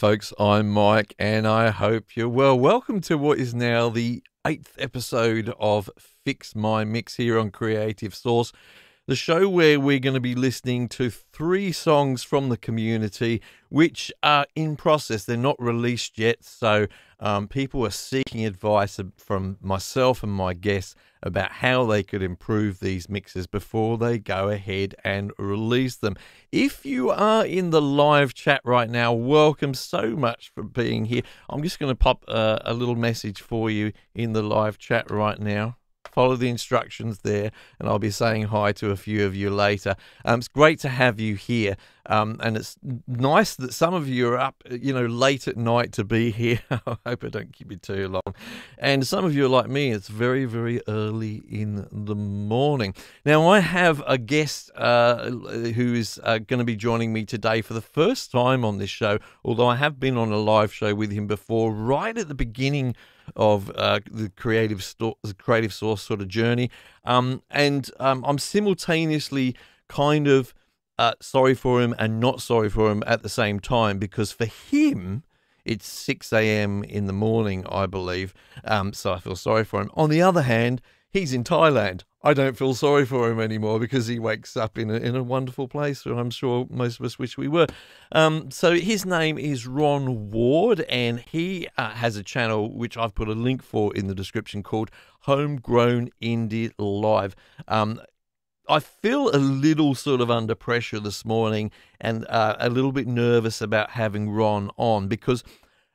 Folks. I'm Mike, and I hope you're well. Welcome to what is now the eighth episode of Fix My Mix here on Creative Sauce, the show where we're going to be listening to three songs from the community which are in process. They're not released yet, so um, people are seeking advice from myself and my guests about how they could improve these mixes before they go ahead and release them. If you are in the live chat right now, welcome so much for being here. I'm just going to pop uh, a little message for you in the live chat right now follow the instructions there, and I'll be saying hi to a few of you later. Um, it's great to have you here, um, and it's nice that some of you are up, you know, late at night to be here. I hope I don't keep you too long. And some of you are like me; it's very, very early in the morning. Now, I have a guest uh, who is uh, going to be joining me today for the first time on this show, although I have been on a live show with him before, right at the beginning of uh, the creative the creative sauce sort of journey. Um, and um, I'm simultaneously kind of uh, sorry for him and not sorry for him at the same time because for him it's 6 a.m. in the morning, I believe. Um, so I feel sorry for him. On the other hand, he's in Thailand. I don't feel sorry for him anymore because he wakes up in a, in a wonderful place. And I'm sure most of us wish we were. Um, so his name is Ron Ward, and he uh, has a channel which I've put a link for in the description called Homegrown Indie Live. Um, I feel a little sort of under pressure this morning and uh, a little bit nervous about having Ron on because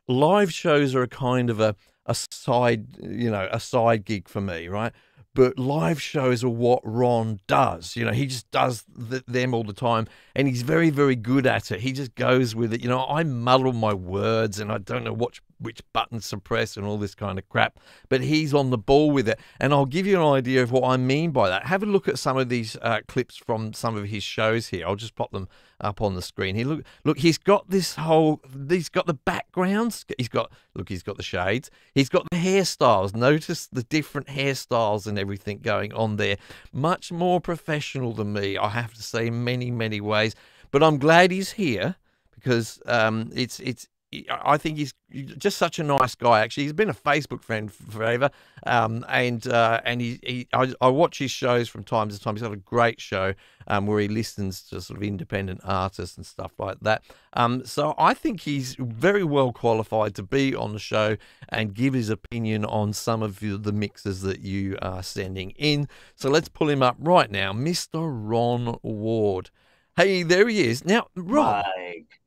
live shows are a kind of a a side, you know, a side gig for me, right? But live shows are what Ron does. You know, he just does the, them all the time, and he's very, very good at it. He just goes with it. You know, I muddle my words, and I don't know what which buttons to press and all this kind of crap. But he's on the ball with it, and I'll give you an idea of what I mean by that. Have a look at some of these uh, clips from some of his shows here. I'll just pop them up on the screen here. Look, look, he's got this whole. He's got the backgrounds. He's got look. He's got the shades. He's got the hairstyles. Notice the different hairstyles and everything going on there. Much more professional than me, I have to say, in many many ways. But I'm glad he's here because um, it's it's I think he's just such a nice guy. Actually, he's been a Facebook friend forever, um, and uh, and he, he I, I, watch his shows from time to time. He's got a great show um, where he listens to sort of independent artists and stuff like that. Um, so I think he's very well qualified to be on the show and give his opinion on some of the mixes that you are sending in. So let's pull him up right now, Mr. Ron Ward. Hey, there he is. Now, Ron. Mike.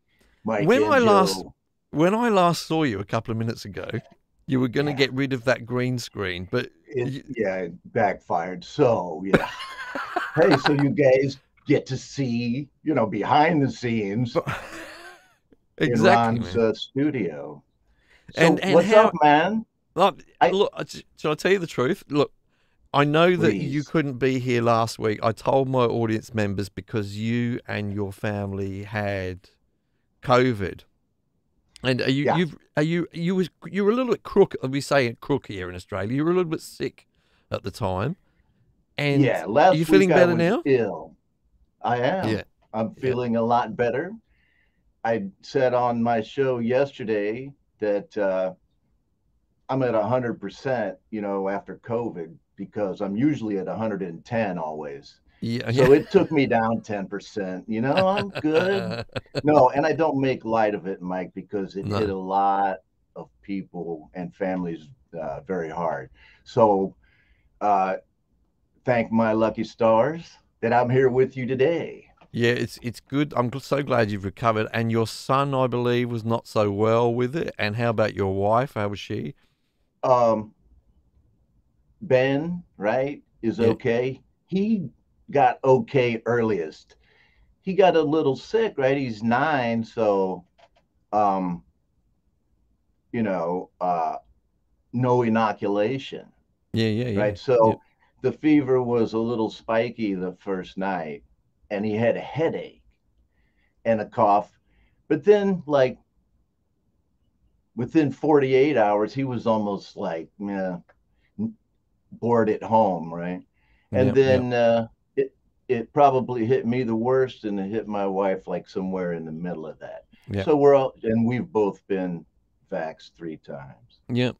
Mike when I last when I last saw you a couple of minutes ago, you were going to yeah. get rid of that green screen, but it, you... yeah, it backfired. So yeah, hey, so you guys get to see, you know, behind the scenes exactly, in Ron's uh, studio. So and, and what's how, up, man? Look, I, look, shall I tell you the truth? Look, I know that Please. you couldn't be here last week. I told my audience members because you and your family had COVID. And are you Yeah. you are you you was you were a little bit crook we say crook here in Australia. You were a little bit sick at the time. And yeah, last are you feeling week I better now? Ill. I am. Yeah. I'm feeling a lot better. I said on my show yesterday that uh, I'm at 100%, you know, after COVID because I'm usually at 110 always. Yeah, So it took me down 10%. You know, I'm good. No, and I don't make light of it, Mike, because it No. hit a lot of people and families uh, very hard. So uh, thank my lucky stars that I'm here with you today. Yeah, it's it's good. I'm so glad you've recovered. And your son, I believe, was not so well with it. And how about your wife? How was she? Um, Ben, right, is Yeah. okay. He got okay earliest. He got a little sick, right? He's nine, so um, you know, uh, no inoculation, Yeah, yeah, yeah. right? So the fever was a little spiky the first night, and he had a headache and a cough. But then, like within 48 hours, he was almost like yeah, bored at home, right? And Yep, yep. then uh, it probably hit me the worst, and it hit my wife like somewhere in the middle of that. Yeah. So we're all, and we've both been vaxxed three times. Yeah.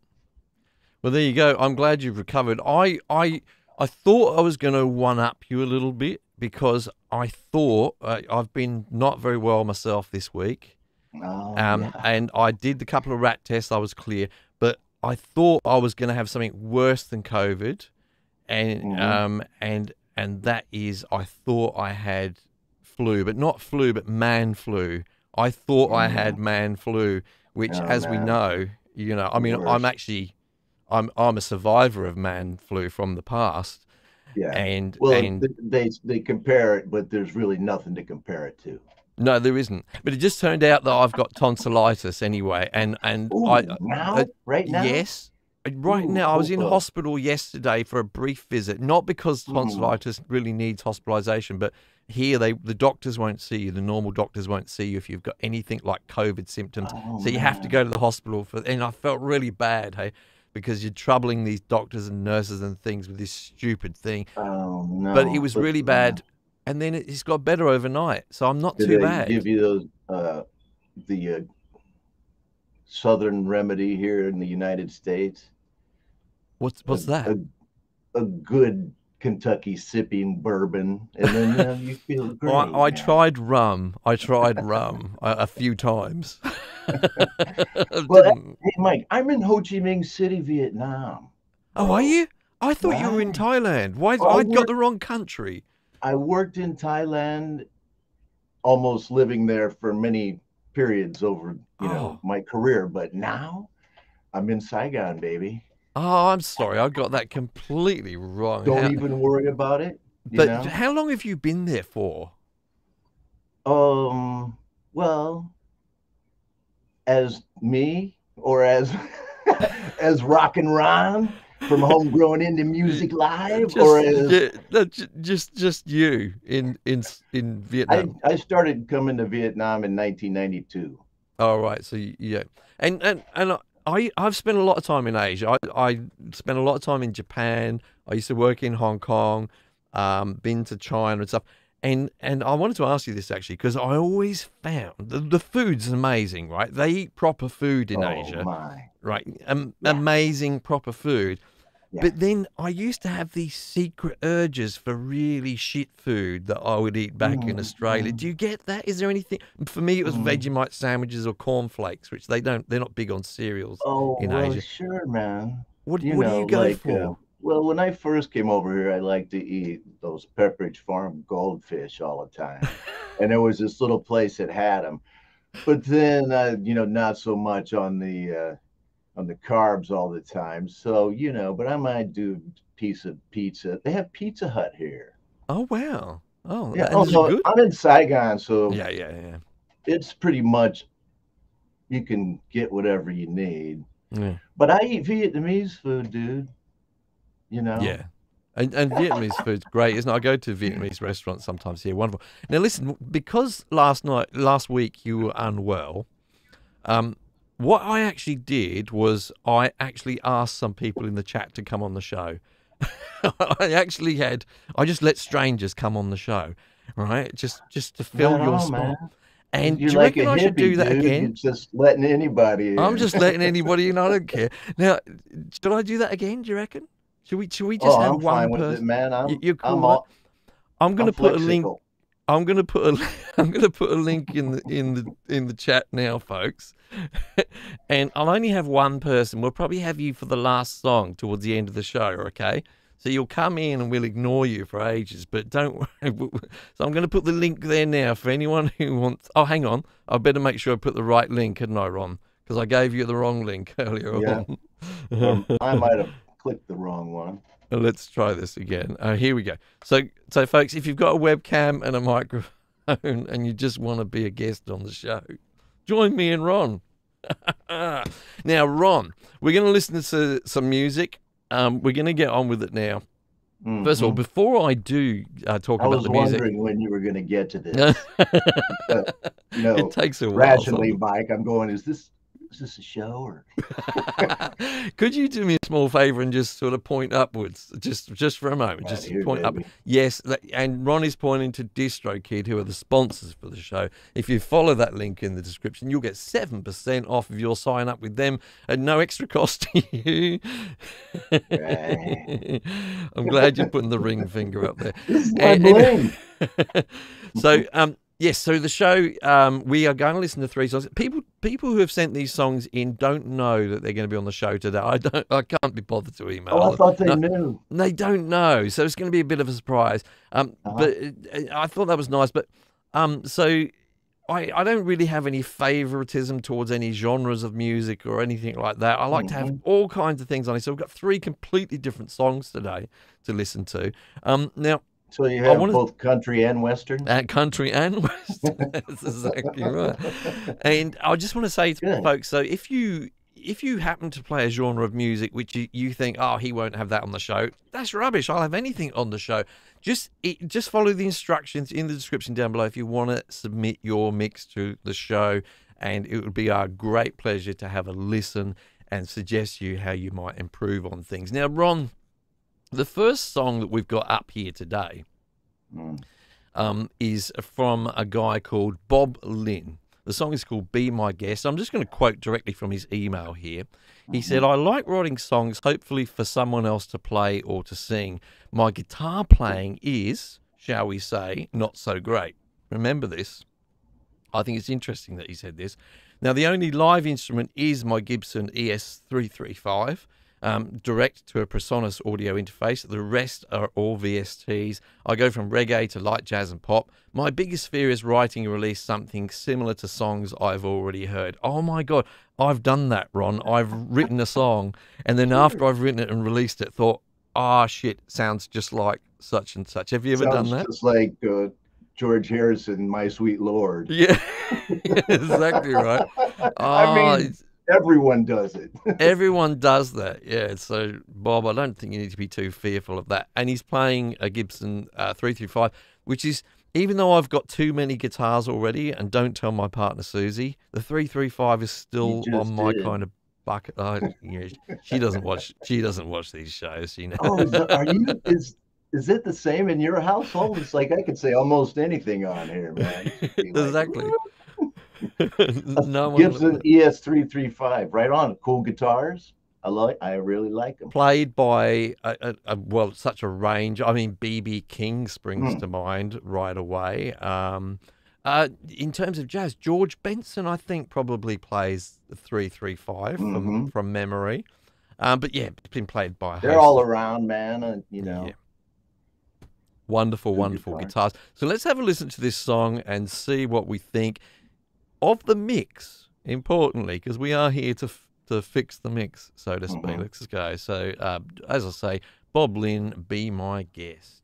Well, there you go. I'm glad you've recovered. I I I thought I was going to one up you a little bit because I thought uh, I've been not very well myself this week. Oh, Um, yeah. and I did the couple of rat tests. I was clear, but I thought I was going to have something worse than COVID, and Mhm. um, and and that is I thought I had flu, but not flu, but man flu. I thought I had man flu, which, Oh, as we know, you know, I mean, I'm actually, I'm I'm a survivor of man flu from the past, yeah. and Well, and they they compare it, but there's really nothing to compare it to. no, there isn't. But it just turned out that I've got tonsillitis anyway, and and Ooh, I now, uh, right now, Yes. Uh, Right Ooh, now, I was in hospital yesterday for a brief visit, not because Mm. tonsillitis really needs hospitalization, but here they the doctors won't see you. The normal doctors won't see you if you've got anything like COVID symptoms. Oh, so you have to go to the hospital for. And I felt really bad, hey, because you're troubling these doctors and nurses and things with this stupid thing. Oh no! but it was But, really bad, and then it, it's got better overnight. So I'm not Did too they bad. give you those uh, the uh, southern remedy here in the United States? What's what's a, that? A, a good Kentucky sipping bourbon, and then you, know, you feel great. I, I tried rum. I tried rum a, a few times. Well, Hey, Mike, I'm in Ho Chi Minh City, Vietnam. oh, are you? I thought you were in Thailand. Why? Oh, I I'd got the wrong country. I worked in Thailand, almost living there for many periods over you know Oh. my career. But now, I'm in Saigon, baby. Oh, I'm sorry. I got that completely wrong. Don't How- even worry about it. But know? how long have you been there for? Um, well, as me or as as Rock and Ron from Homegrown Indie Music Live, Just, or as just, just you in in in Vietnam. I started coming to Vietnam in 1992. Oh right, so yeah, and and and I I've spent a lot of time in Asia. I I spent a lot of time in Japan. I used to work in Hong Kong. Um, been to China and stuff. And and I wanted to ask you this actually because I always found the, the food's amazing, right? They eat proper food in oh Asia, my! Right? Um, Yeah. Amazing proper food. Yeah. But then I used to have these secret urges for really shit food that I would eat back in Mm, Australia. mm. Do you get that? Is there anything? For me, it was Mm. Vegemite sandwiches or cornflakes, which they don't. They're not big on cereals. Oh in well, Asia. sure, man. What, You what know, do you go like for? uh, well, when I first came over here, I liked to eat those Pepperidge Farm goldfish all the time, and there was this little place that had them. But then, uh, you know, not so much on the uh, on the carbs all the time. So you know, but I might do a piece of pizza. They have Pizza Hut here. oh wow! Oh, Yeah, and oh? I'm in Saigon, so Yeah, yeah, yeah. it's pretty much you can get whatever you need. Yeah. But I eat Vietnamese food, dude. You know. Yeah. And, and Vietnamese food's great, isn't it? I go to Vietnamese restaurants sometimes here. Wonderful. Now, listen, because last night, last week you were unwell, um, what I actually did was I actually asked some people in the chat to come on the show. I actually had, I just let strangers come on the show, right? Just just to fill Right your on, spot. man. And You're do you like reckon I should do that dude. again? You're just letting anybody in. I'm just letting anybody in. I don't care. Now, should I do that again? Do you reckon? Should we? Should we just oh, have I'm one fine with it, person? man. I'm, You- cool I'm all, I'm going to put a link. I'm going to put a. I'm going to put a link in the in the in the chat now, folks. and I'll only have one person. We'll probably have you for the last song towards the end of the show. Okay. So you'll come in and we'll ignore you for ages, but don't worry. So I'm going to put the link there now for anyone who wants. Oh, hang on. I better make sure I put the right link, hadn't I, Ron? Because I gave you the wrong link earlier Yeah. on. Um, I might have clicked the wrong one. Uh, Let's try this again. Uh, here we go. So, so folks, if you've got a webcam and a microphone and you just want to be a guest on the show, join me and Ron. now, Ron, we're going to listen to some music. Um, we're going to get on with it now. First of all, Mhm. before I do uh, talk I about the music, I was wondering when you were going to get to this. it You know, takes a while. rationally. Mike, I'm going. Is this is this a show or? Could you do me a small favor and just sort of point upwards, just just for a moment, Right just point up. Yes, and Ron is pointing to DistroKid, who are the sponsors for the show. If you follow that link in the description, you'll get seven percent off of your sign up with them at no extra cost to you. I'm glad you're putting the ring finger up there. This is my And- and- so um yes so the show um we are going to listen to three songs people people who have sent these songs in don't know that they're going to be on the show today i don't i can't be bothered to email Oh, I them. thought they No, knew. they don't know so it's going to be a bit of a surprise um Uh-huh. but uh, i thought that was nice but um so I, I don't really have any favoritism towards any genres of music or anything like that. I like to have all kinds of things on it. So we've got three completely different songs today to listen to. Um, now, So you have wanna- both country and western. uh, country and western. That's exactly right. And I just want to say to Good. folks, so if you if you happen to play a genre of music which you, you think, oh, he won't have that on the show, that's rubbish. I'll have anything on the show. Just it, just follow the instructions in the description down below if you want to submit your mix to the show, and it would be our great pleasure to have a listen and suggest you how you might improve on things. Now, Ron, the first song that we've got up here today Mm. um, is from a guy called Bob Lynn. The song is called Be My Guest. I'm just going to quote directly from his email here. He said, I like writing songs, hopefully for someone else to play or to sing. My guitar playing is, shall we say, not so great. Remember this. I think it's interesting that he said this. Now, the only live instrument is my Gibson E ES335, um, direct to a Presonus audio interface. The rest are all VSTs. I go from reggae to light jazz and pop. My biggest fear is writing and release something similar to songs I've already heard. Oh my God, I've done that, Ron. I've written a song, and then after I've written it and released it, thought, ah, shit, sounds just like such and such. Have you ever Sounds done that? Just like uh, George Harrison, "My Sweet Lord." Yeah, exactly right. I Oh, mean, it's- everyone does it. everyone does that. Yeah. So, Bob, I don't think you need to be too fearful of that. And he's playing a Gibson uh, 335, which is, even though I've got too many guitars already, and don't tell my partner Susie, the 335 is still on my did. kind of bucket. I, you know, she doesn't watch. She doesn't watch these shows. You know. oh, is, that- are you? Is is it the same in your household? It's like I could say almost anything on here, man. Be like, exactly. "Woo." no Gibson E ES335, right on. Cool guitars. I like. I really like them. played by a, a, a well such a range i mean bb king springs Mm. to mind right away um uh, in terms of jazz, George Benson, I think, probably plays three three five from Mhm. from memory. Um, but yeah, it's been played by. They're all around, man. And you know, Yeah. Wonderful, wonderful guitar. guitars. So let's have a listen to this song and see what we think of the mix. Importantly, because we are here to f- to fix the mix, so to speak. Mhm. Let's go. So, uh, as I say, Bob Lynn, be my guest.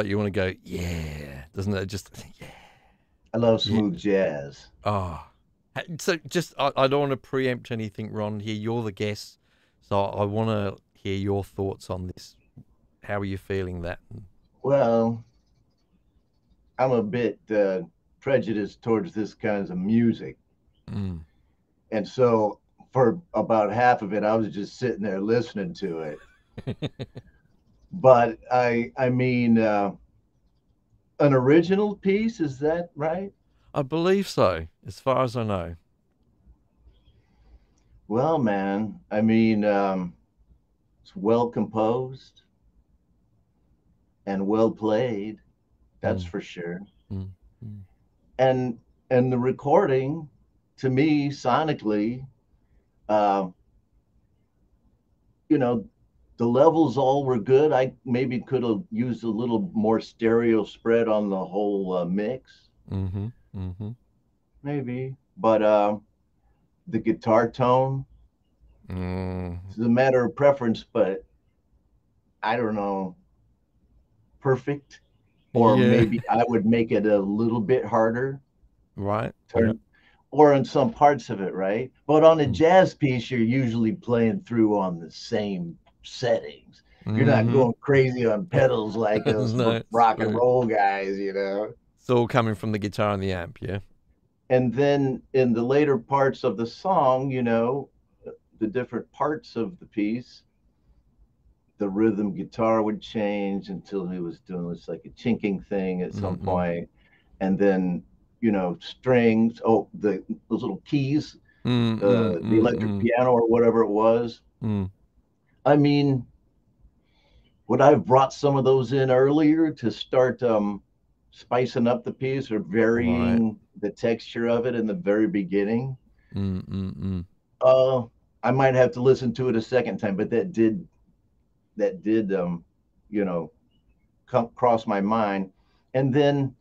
Like you want to go, yeah, doesn't it? Just yeah. I love smooth jazz. Oh, so just I, I don't want to preempt anything, Ron. Here, you're the guest, so I want to hear your thoughts on this. How are you feeling that? Well, I'm a bit uh, prejudiced towards this kinds of music, Mm. and so for about half of it, I was just sitting there listening to it. but I, I mean, uh, an original piece is that right? I believe so, as far as I know. Well, man, I mean, um, it's well composed and well played. That's Mm. for sure. Mm, mm. And and the recording, to me, sonically, uh, you know, the levels all were good. I maybe could have used a little more stereo spread on the whole uh, mix, Mm-hmm. Mm-hmm. maybe. But uh, the guitar tone, Mm. It's a matter of preference, but I don't know, perfect. Or Yeah. maybe I would make it a little bit harder, Right. turn, or in some parts of it, right? But on a Mm. jazz piece, you're usually playing through on the same settings. You're not Mhm. going crazy on pedals like us No, rock and roll guys, you know. It's all coming from the guitar and the amp, yeah. And then in the later parts of the song, you know, the different parts of the piece, the rhythm guitar would change until he was doing this like a chinking thing at some Mhm. point. And then, you know, strings, oh, the those little keys, Mm, uh, the electric mm, piano or whatever it was. mm. I mean, would I have brought some of those in earlier to start um, spicing up the piece or varying the texture of it in the very beginning? Mm, mm, mm. Uh, I might have to listen to it a second time, but that did, that did, um, you know, come cross my mind. And then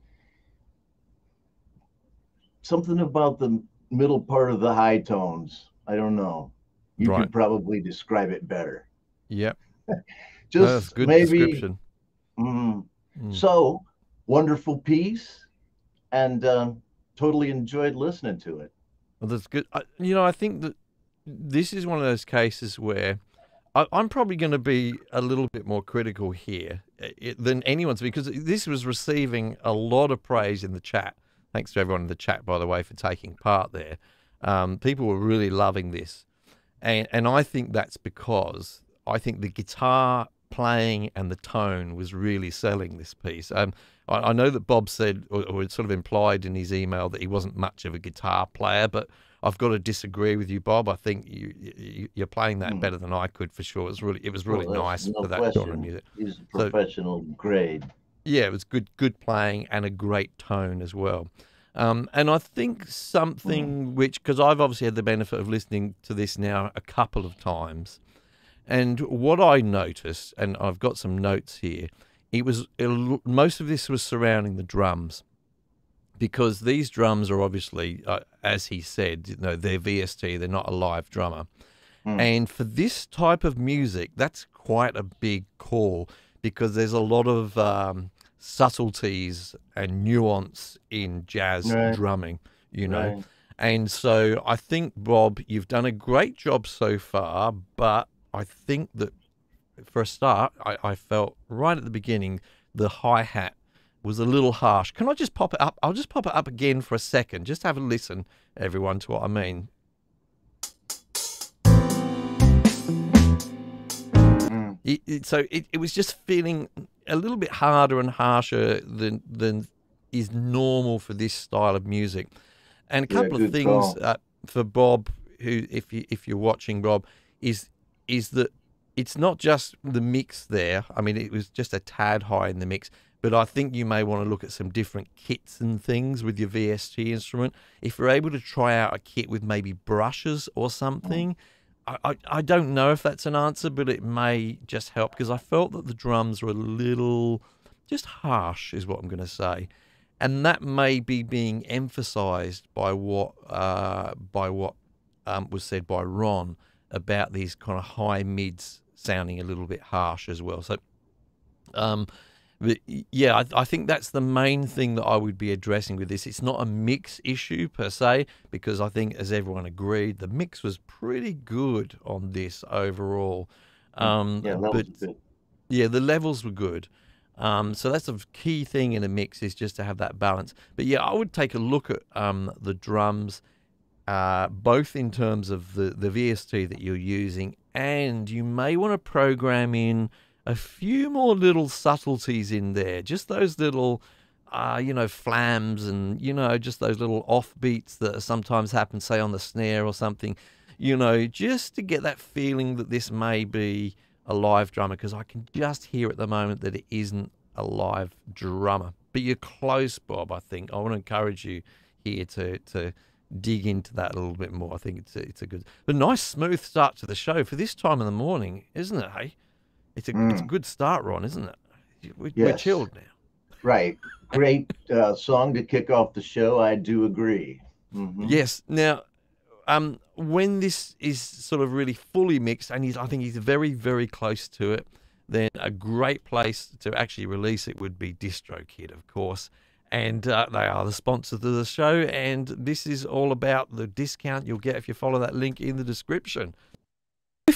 something about the middle part of the high tones. I don't know. You Right. could probably describe it better. Yep. Just maybe. description. Mm. Mm. So wonderful piece, and um, totally enjoyed listening to it. Well, that's good. I, you know, I think that this is one of those cases where I, I'm probably going to be a little bit more critical here than anyone's because this was receiving a lot of praise in the chat. Thanks to everyone in the chat, by the way, for taking part there. Um, people were really loving this, and and I think that's because I think the guitar playing and the tone was really selling this piece. Um, I, I know that Bob said, or, or it sort of implied in his email that he wasn't much of a guitar player, but I've got to disagree with you, Bob. I think you, you you're playing that Hmm. better than I could for sure. It was really it was really Well, nice no for that genre of music. He's a So- professional grade. Yeah, it was good good playing and a great tone as well. Um, and I think something which, because I've obviously had the benefit of listening to this now a couple of times, and what I noticed, and I've got some notes here, it was most of this was surrounding the drums, because these drums are obviously, uh, as he said, you know, they're VST, they're not a live drummer. Hmm. And for this type of music, that's quite a big call because there's a lot of um, subtleties and nuance in jazz Right. drumming, you know. Right. And so I think, Bob, you've done a great job so far, but I think that for a start, I, I felt right at the beginning the hi hat was a little harsh. Can I just pop it up? I'll just pop it up again for a second. Just have a listen, everyone, to what I mean. Mm. It, it, so it, it was just feeling a little bit harder and harsher than than is normal for this style of music. And a Yeah, couple of things uh, for Bob, who if you if you're watching Bob, is is that it's not just the mix there. I mean, it was just a tad high in the mix, but I think you may want to look at some different kits and things with your VST instrument. If you're able to try out a kit with maybe brushes or something, I, I, I don't know if that's an answer, but it may just help because I felt that the drums were a little just harsh, is what I'm going to say. And that may be being emphasized by what uh, by what um, was said by Ron about these kind of high mids sounding a little bit harsh as well. So Um, but yeah, I, I, think that's the main thing that I would be addressing with this. It's not a mix issue per se, because I think, as everyone agreed, the mix was pretty good on this overall. Um, yeah, but yeah, the levels were good. Um, so that's a key thing in a mix is just to have that balance. But yeah, I would take a look at um, the drums, uh, both in terms of the, the VST that you're using, and you may want to program in a few more little subtleties in there. Just those little, uh, you know, flams and, you know, just those little offbeats that sometimes happen, say, on the snare or something, you know, just to get that feeling that this may be a live drummer because I can just hear at the moment that it isn't a live drummer. But you're close, Bob, I think. I want to encourage you here to, to dig into that a little bit more. I think it's a, it's a good, but nice smooth start to the show for this time in the morning, isn't it? Hey, it's a mm. it's a good start, Ron, isn't it? We're, yes. we're chilled now. Right. Great uh, song to kick off the show. I do agree. Mm-hmm. Yes. Now, um, when this is sort of really fully mixed, and he's, I think he's very, very close to it, then a great place to actually release it would be DistroKid, of course. And uh, they are the sponsors of the show. And this is all about the discount you'll get if you follow that link in the description.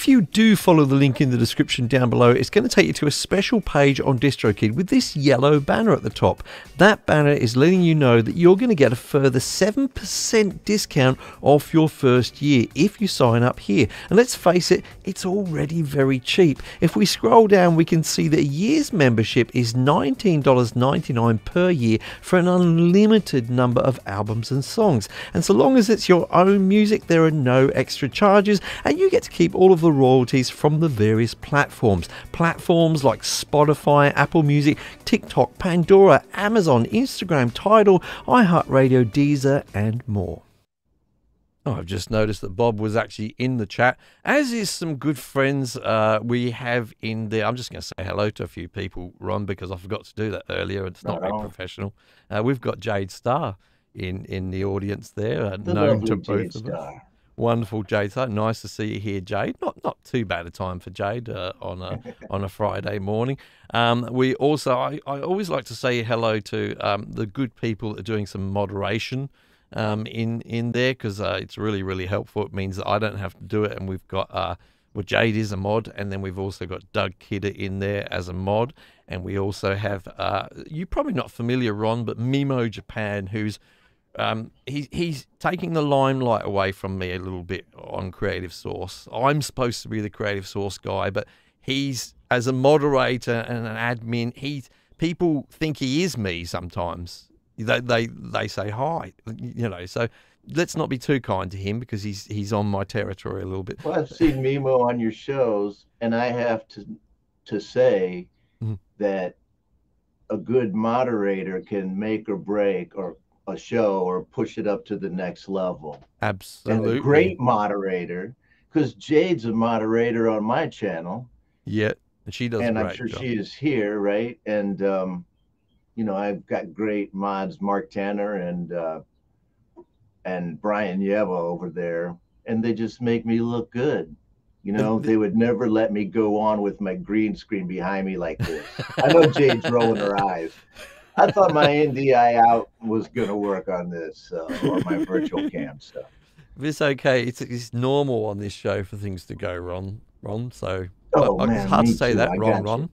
If you do follow the link in the description down below, it's going to take you to a special page on DistroKid with this yellow banner at the top. That banner is letting you know that you're going to get a further 7% discount off your first year if you sign up here. And let's face it, it's already very cheap. If we scroll down, we can see that a year's membership is $19.99 per year for an unlimited number of albums and songs. And so long as it's your own music, there are no extra charges, and you get to keep all of the royalties from the various platforms. Platforms like Spotify, Apple Music, TikTok, Pandora, Amazon, Instagram, Tidal, iHeartRadio, Deezer, and more. Oh, I've just noticed that Bob was actually in the chat, as is some good friends uh, we have in there. I'm just going to say hello to a few people, Ron, because I forgot to do that earlier. It's not very professional. Uh, we've got Jade Starr in in the audience there, uh, known to both of us. Wonderful, Jade. So nice to see you here, Jade. Not not too bad a time for Jade uh, on a on a Friday morning. Um, we also, I, I always like to say hello to um, the good people that are doing some moderation um, in in there because uh, it's really really helpful. It means that I don't have to do it, and we've got uh, well, Jade is a mod, and then we've also got Doug Kidder in there as a mod, and we also have uh, you're probably not familiar, Ron, but Mimo Japan, who's um, he, he's taking the limelight away from me a little bit on Creative Sauce. I'm supposed to be the Creative Sauce guy, but he's as a moderator and an admin. He people think he is me sometimes. They they they say hi, you know. So let's not be too kind to him because he's he's on my territory a little bit. Well, I've seen Mimo on your shows, and I have to to say mm-hmm. that a good moderator can make or break or a show or push it up to the next level. Absolutely. And a great moderator, because Jade's a moderator on my channel. Yeah, And she does. And I'm sure she is here, right? And um, you know, I've got great mods, Mark Tanner and uh, and Brian Yeva over there, and they just make me look good. You know, they would never let me go on with my green screen behind me like this. I know Jade's rolling her eyes. I thought my NDI out was going to work on this uh, or my virtual cam stuff. It's okay. It's, it's normal on this show for things to go wrong, wrong. So oh, I, man, it's hard to say too. that. Wrong, Ron.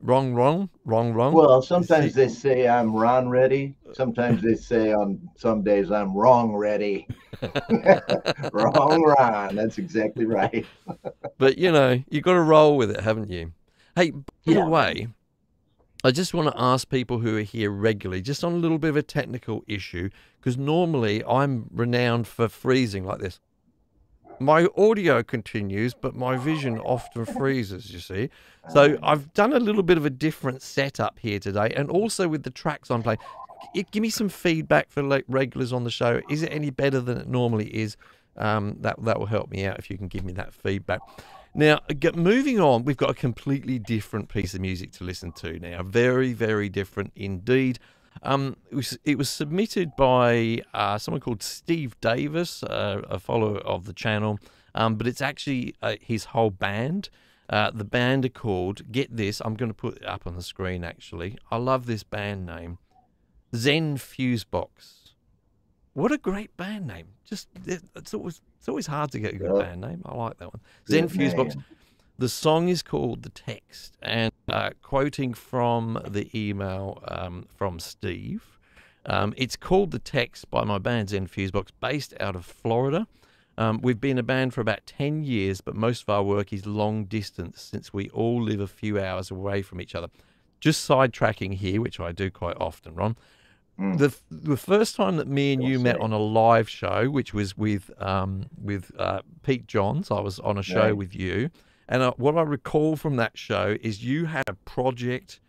Wrong, wrong, wrong, wrong. Well, sometimes they say I'm Ron ready. Sometimes they say on some days I'm wrong ready. wrong Ron. That's exactly right. but you know, you've got to roll with it, haven't you? Hey, by yeah. the way, I just want to ask people who are here regularly, just on a little bit of a technical issue, because normally I'm renowned for freezing like this. My audio continues, but my vision often freezes, you see. So I've done a little bit of a different setup here today, and also with the tracks I'm playing. Give me some feedback for like regulars on the show. Is it any better than it normally is? Um, that that will help me out if you can give me that feedback. Now, moving on, we've got a completely different piece of music to listen to now. Very, very different indeed. Um, it, was, it was submitted by uh, someone called Steve Davis, uh, a follower of the channel, um, but it's actually uh, his whole band. Uh, the band are called, get this, I'm going to put it up on the screen actually. I love this band name Zen Fusebox. What a great band name. Just, it's always, it's always hard to get a good Yeah. band name. I like that one. Zen Good Fusebox. name. The song is called The Text, and uh, quoting from the email um, from Steve, um, it's called The Text by my band Zen Fusebox, based out of Florida. Um, we've been a band for about 10 years, but most of our work is long distance since we all live a few hours away from each other. Just sidetracking here, which I do quite often, Ron. Mm. The, the first time that me and Well you met on a live show, which was with um, with uh, Pete Johns, I was on a show Right. with you, and uh, what I recall from that show is you had a project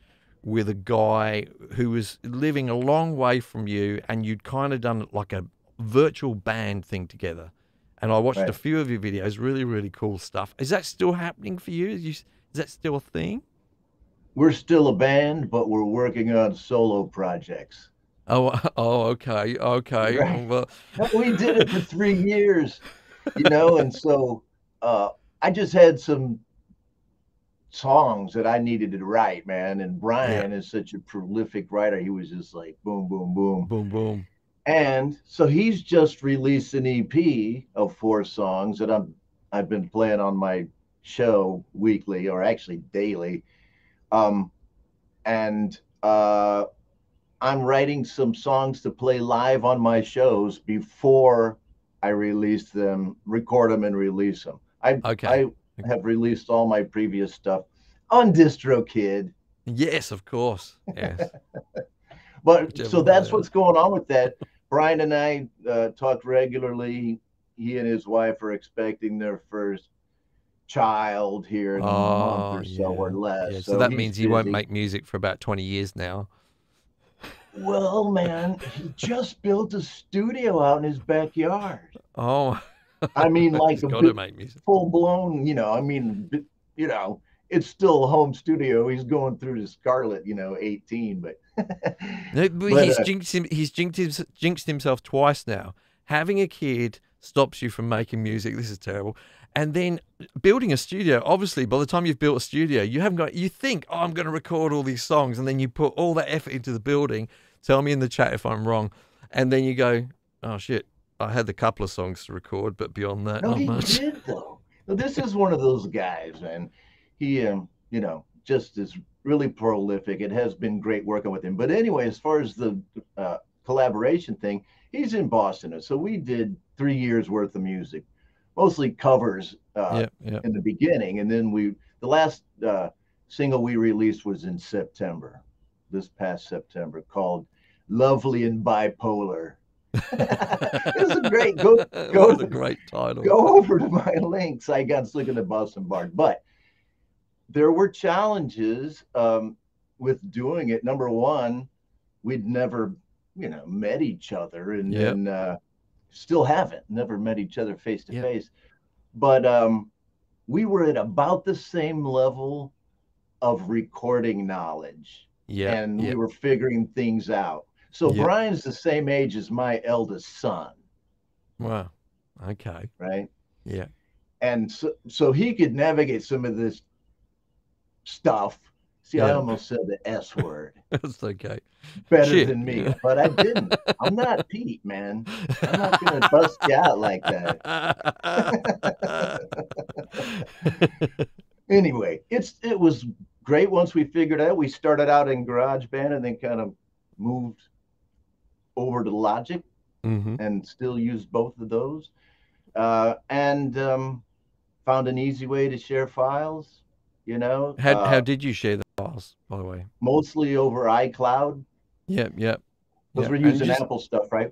with a guy who was living a long way from you, and you'd kind of done like a virtual band thing together. And I watched a few of your videos, really, really cool stuff. Is that still happening for you? Is, you, is that still a thing? We're still a band, but we're working on solo projects. Oh, oh, okay, okay. Right. Well, we did it for three years, you know, and so uh, I just had some songs that I needed to write, man. And Brian is such a prolific writer; he was just like boom, boom, boom. boom, boom. And so he's just released an EP of four songs that I'm I've been playing on my show weekly or actually daily. Um, and uh, I'm writing some songs to play live on my shows before I release them, record them, and release them. I Okay. I have released all my previous stuff on DistroKid. Yes, of course. Yes. But Whichever so that's what's going on with that. Brian and I uh, talk regularly. He and his wife are expecting their first child here in a month or so or less. Oh, yeah. So, that he's means you won't make music for about 20 years now. Well, man, he just built a studio out in his backyard. Oh, I mean, like a bit make music. full blown. You know, I mean, you know, it's still a home studio. He's going through the Scarlett, you know, 18, but. No, but But, he's uh, jinxed him. He's jinxed, his, jinxed himself twice now. Having a kid stops you from making music. This is terrible. And then building a studio. Obviously, by the time you've built a studio, you haven't got. You think, oh, I'm going to record all these songs, and then you put all that effort into the building. Tell me in the chat if I'm wrong. And then you go, oh shit, I had a couple of songs to record, but beyond that, No, not he much. did though. This is one of those guys, man. He, um, you know, just is really prolific. It has been great working with him. But anyway, as far as the uh, collaboration thing, he's in Boston, so we did three years worth of music, mostly covers uh, Yeah, yeah. in the beginning, and then we the last uh, single we released was in September, this past September, called "Lovely and Bipolar." it was a great go go What a great title. go over to my links. I got looking at Boston Bard, but there were challenges um, with doing it. Number one, we'd never, you know, met each other, and Yep. then uh, still haven't never met each other face to face. But um, we were at about the same level of recording knowledge, Yeah, and yeah. we were figuring things out. So. Brian's the same age as my eldest son, Wow. Okay. right? Yeah. and so, so he could navigate some of this stuff. See, I almost said the S word That's okay. better Shit. than me, but I didn't. I'm not Pete, man. I'm not gonna bust you out like that. Anyway, it's it was great once we figured out. We started out in GarageBand and then kind of moved over to Logic hmm and still use both of those. Uh, and um, found an easy way to share files. You know, How, uh, how did you share files, by the way? mostly over iCloud Yep, yep. because yep. we're using just- Apple stuff, right?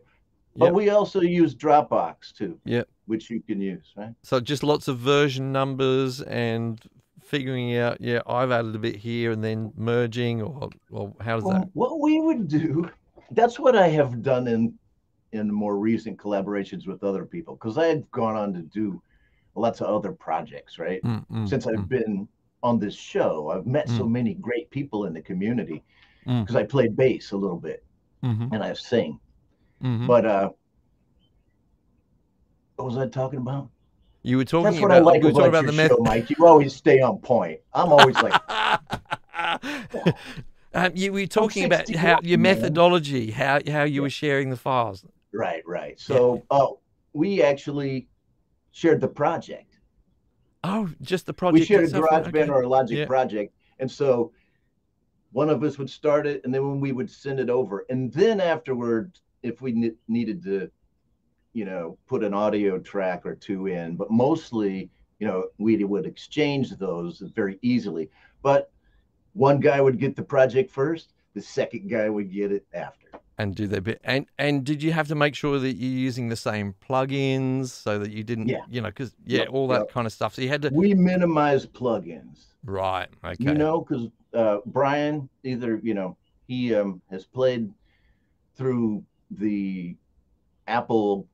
But Yep. we also use Dropbox too. Yep. Which you can use, right? So just lots of version numbers and figuring out, yeah, I've added a bit here and then merging, or, or how does Well, that? what we would do, that's what I have done in in more recent collaborations with other people because I had gone on to do lots of other projects, right? Mm, mm, Since I've mm, been on this show, I've met so Mm. many great people in the community Mm. because I play bass a little bit mhm, and I sing. mhm. But uh what was I talking about? You were talking That's what I like were talking about, about the method. show, Mike. You always stay on point. I'm always like, um, you were talking about how your man. methodology, how how you were sharing the files. right, right. So, uh, we actually shared the project. Oh, just the project. we shared a itself, GarageBand okay. or a Logic Yeah. project, and so one of us would start it, and then when we would send it over, and then afterward, if we ne- needed to, you know, put an audio track or two in, but mostly, you know, we would exchange those very easily. But one guy would get the project first, the second guy would get it after. And do their bit. And and did you have to make sure that you're using the same plugins so that you didn't, Yeah. you know, because yeah, Yep, all that yep. kind of stuff. So you had to We minimize plugins. right. Okay. you know because uh, brian either you know he um, has played through the apple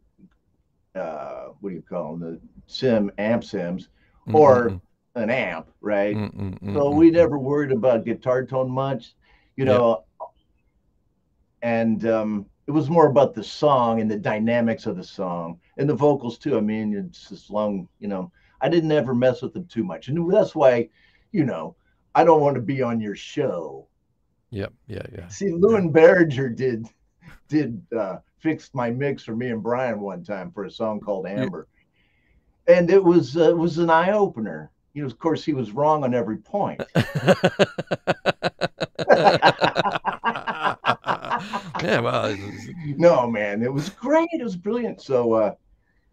uh, what do you call them the sim amp sims Mm, or mm, an amp right mm, mm, mm, so we never worried about guitar tone much you know and um, it was more about the song and the dynamics of the song and the vocals too. I mean it's as long you know i didn't ever mess with them too much. And that's why you know i don't want to be on your show. Yep. Yeah. Yeah. see lewin Berger did did uh fixed my mix for me and brian one time for a song called amber. And it was uh, it was an eye-opener. You know of course he was wrong on every point yeah. Well, it's, no man it was great it was brilliant so uh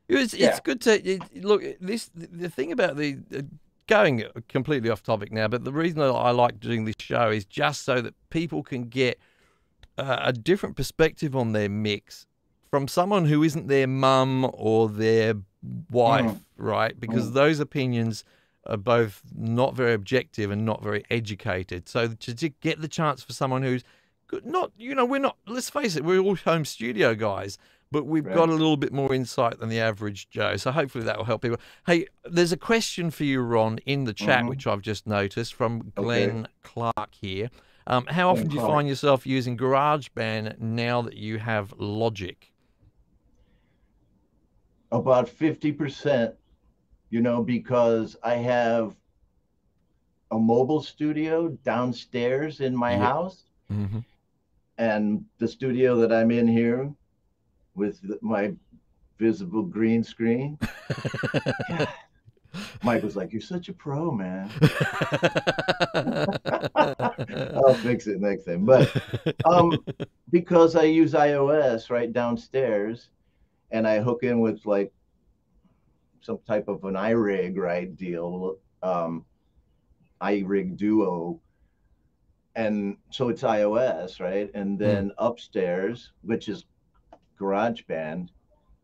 it was, it's good to it, look. This the thing about the. Uh, Going completely off topic now, but the reason that I like doing this show is just so that people can get uh, a different perspective on their mix from someone who isn't their mum or their wife, Mm. right? Because Mm. those opinions are both not very objective and not very educated. So to, to get the chance for someone who's not, you know, we're not, let's face it, we're all home studio guys, but we've Right. got a little bit more insight than the average Joe. So hopefully that will help people. Hey, there's a question for you, Ron, in the chat, Mhm. which I've just noticed from Okay. Glenn Clark here. Um, how often do you find yourself using GarageBand now that you have Logic? about 50% you know because i have a mobile studio downstairs in my house Mm-hmm. And the studio that i'm in here with my visible green screen. Mike was like you're such a pro man. I'll fix it next time. But um because i use ios right downstairs and i hook in with like some type of an irig right deal um irig duo and so it's ios right and then upstairs which is garageband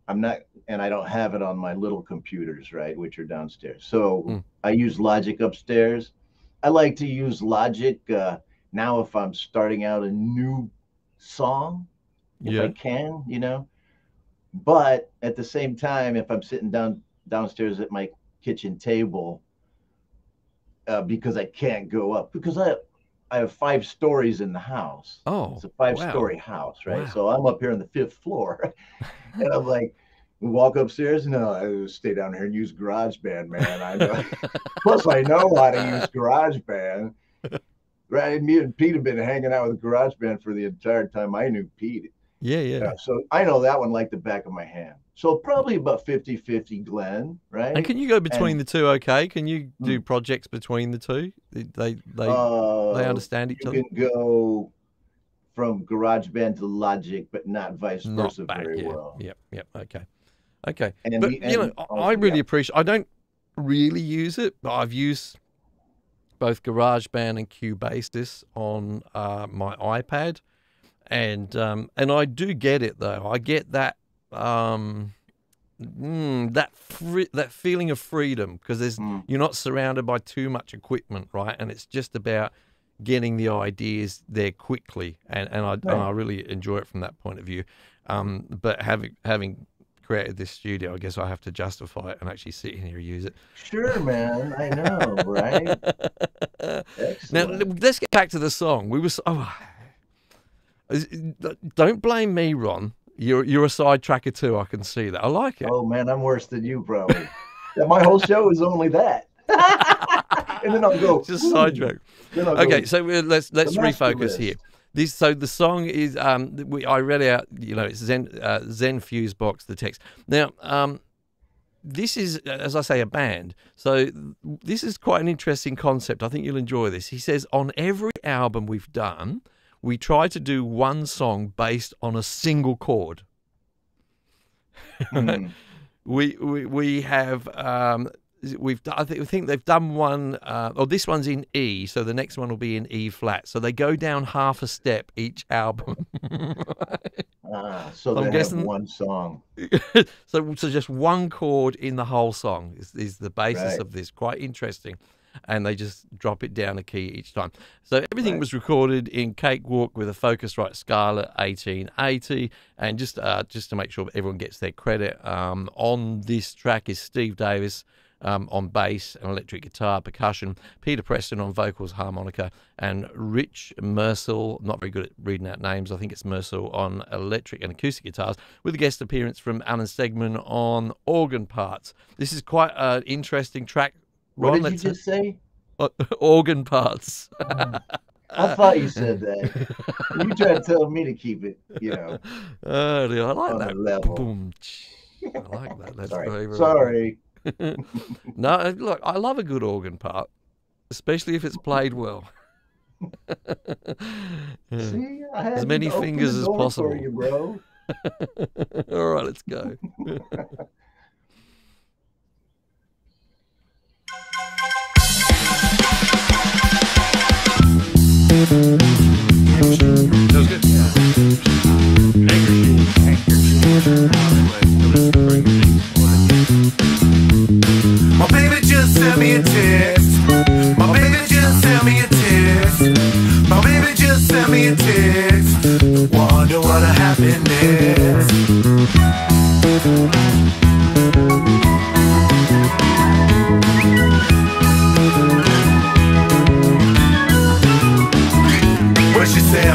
i'm not and i don't have it on my little computers right which are downstairs so Mm. i use logic upstairs i like to use logic uh, now if i'm starting out a new song if Yeah. I can, you know. But at the same time, if I'm sitting down downstairs at my kitchen table, uh, because I can't go up, because I I have five stories in the house. Oh, It's a five wow. story house, right? Wow. So I'm up here on the fifth floor, and I'm like, walk upstairs. No, I uh, stay down here and use GarageBand, man. I know. Plus, I know how to use GarageBand. Right, me and Pete have been hanging out with GarageBand for the entire time I knew Pete. Yeah, yeah. Yeah, so I know that one like the back of my hand. So probably about 50 50 Glenn, right? And can you go between And- the two? Okay, can you do projects between the two? They they they, uh, they understand each You other. can go from GarageBand to Logic, but not vice Not versa back. very Yeah. well. Yep. Yep. Okay. Okay. And but the- you know, and I- I really yeah. appreciate. I don't really use it, but I've used both GarageBand and Cubasis on uh, my iPad, and um, and I do get it though. I get that um, mm, that free, that feeling of freedom because there's Mm. you're not surrounded by too much equipment, right? And it's just about getting the ideas there quickly, and and I, and I really enjoy it from that point of view. Um, but having having created this studio, I guess I have to justify it and actually sit in here and use it. Sure, man. I know, right? now let's get back to the song. We was oh, don't blame me, Ron. You're you're a sidetracker too. I can see that. I like it. Oh man, I'm worse than you, probably. Yeah, my whole show is only that. and then I'll go. Just "Ooh." sidetrack. Okay, go, so we're- let's let's refocus here. This so the song is um we I read out you know it's Zen uh, Zen Fuse Box the text now um this is as I say a band so this is quite an interesting concept I think you'll enjoy this he says on every album we've done we try to do one song based on a single chord. "Hmm, we we, we have um we've I think, I think they've done one uh, oh this one's in E so the next one will be in E flat. So they go down half a step each album. Ah, so I'm they guessing- have one song. so so just one chord in the whole song is, is the basis Right. of this. Quite interesting and they just drop it down a key each time so everything was recorded in Cakewalk with a Focusrite Scarlett 18i8 and just uh, just to make sure everyone gets their credit um, on this track is Steve Davis um, on bass and electric guitar, percussion, Peter Preston on vocals, harmonica, and Rich Mercel, not very good at reading out names, I think it's Mercel, on electric and acoustic guitars, with a guest appearance from Alan Stegman on organ parts. This is quite an interesting track. What Ron, did you just say? organ parts. I thought you said that. you tried to tell me to keep it, you know, Oh, dear, I like that. level. Boom. I like that. That's Sorry. very, very Sorry. no, uh, look, I love a good organ part, especially if it's played well. See, I had As many fingers as possible. you, bro. All right, let's go. Wonder what happened next.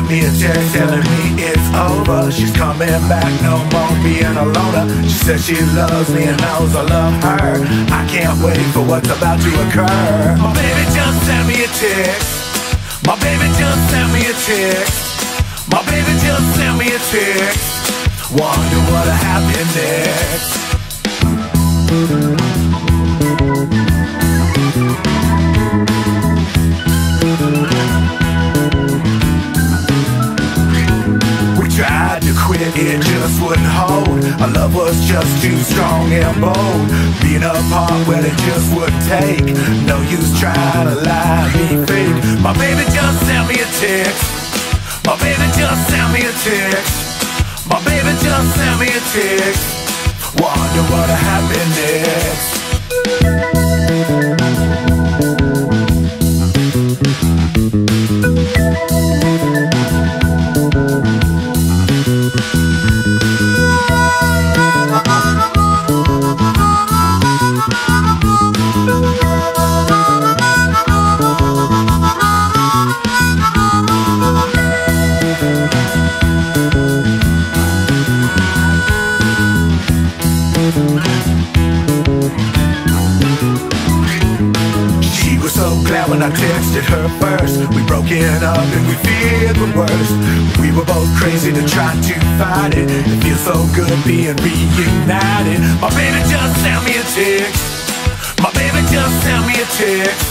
Me a text telling me it's over. She's coming back, no more being a loner. She says she loves me and knows I love her. I can't wait for what's about to occur. My baby just sent me a text. My baby just sent me a text. My baby just sent me a text. Wonder what happened next. It just wouldn't hold. Our love was just too strong and bold. Being apart, well, it just wouldn't take. No use trying to lie, me fake. My baby just sent me a text. My baby just sent me a text. My baby just sent me a text. Wonder what happened next. When I texted her first. We broke it up and we feared the worst. We were both crazy to try to fight it. It feels so good being reunited. My baby just sent me a text. My baby just sent me a text.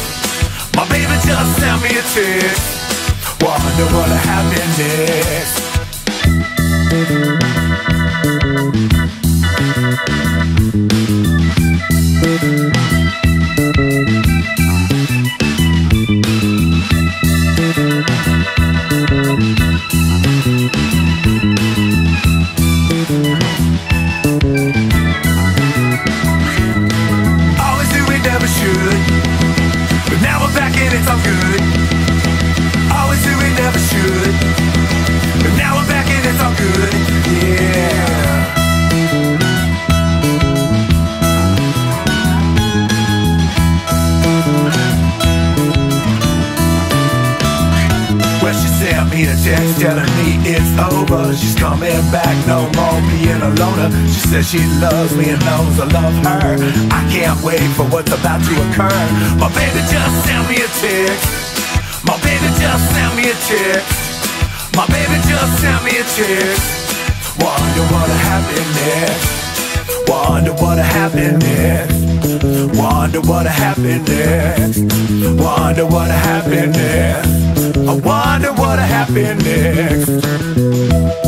My baby just sent me a text. Wonder what happened next. Always says she loves me and knows I love her. I can't wait for what's about to occur. My baby just sent me a text. My baby just sent me a text. My baby just sent me a text. Wonder what'll happen next. Wonder what'll happen next. Wonder what'll happen next. Wonder what'll happen next. I wonder what'll happen next.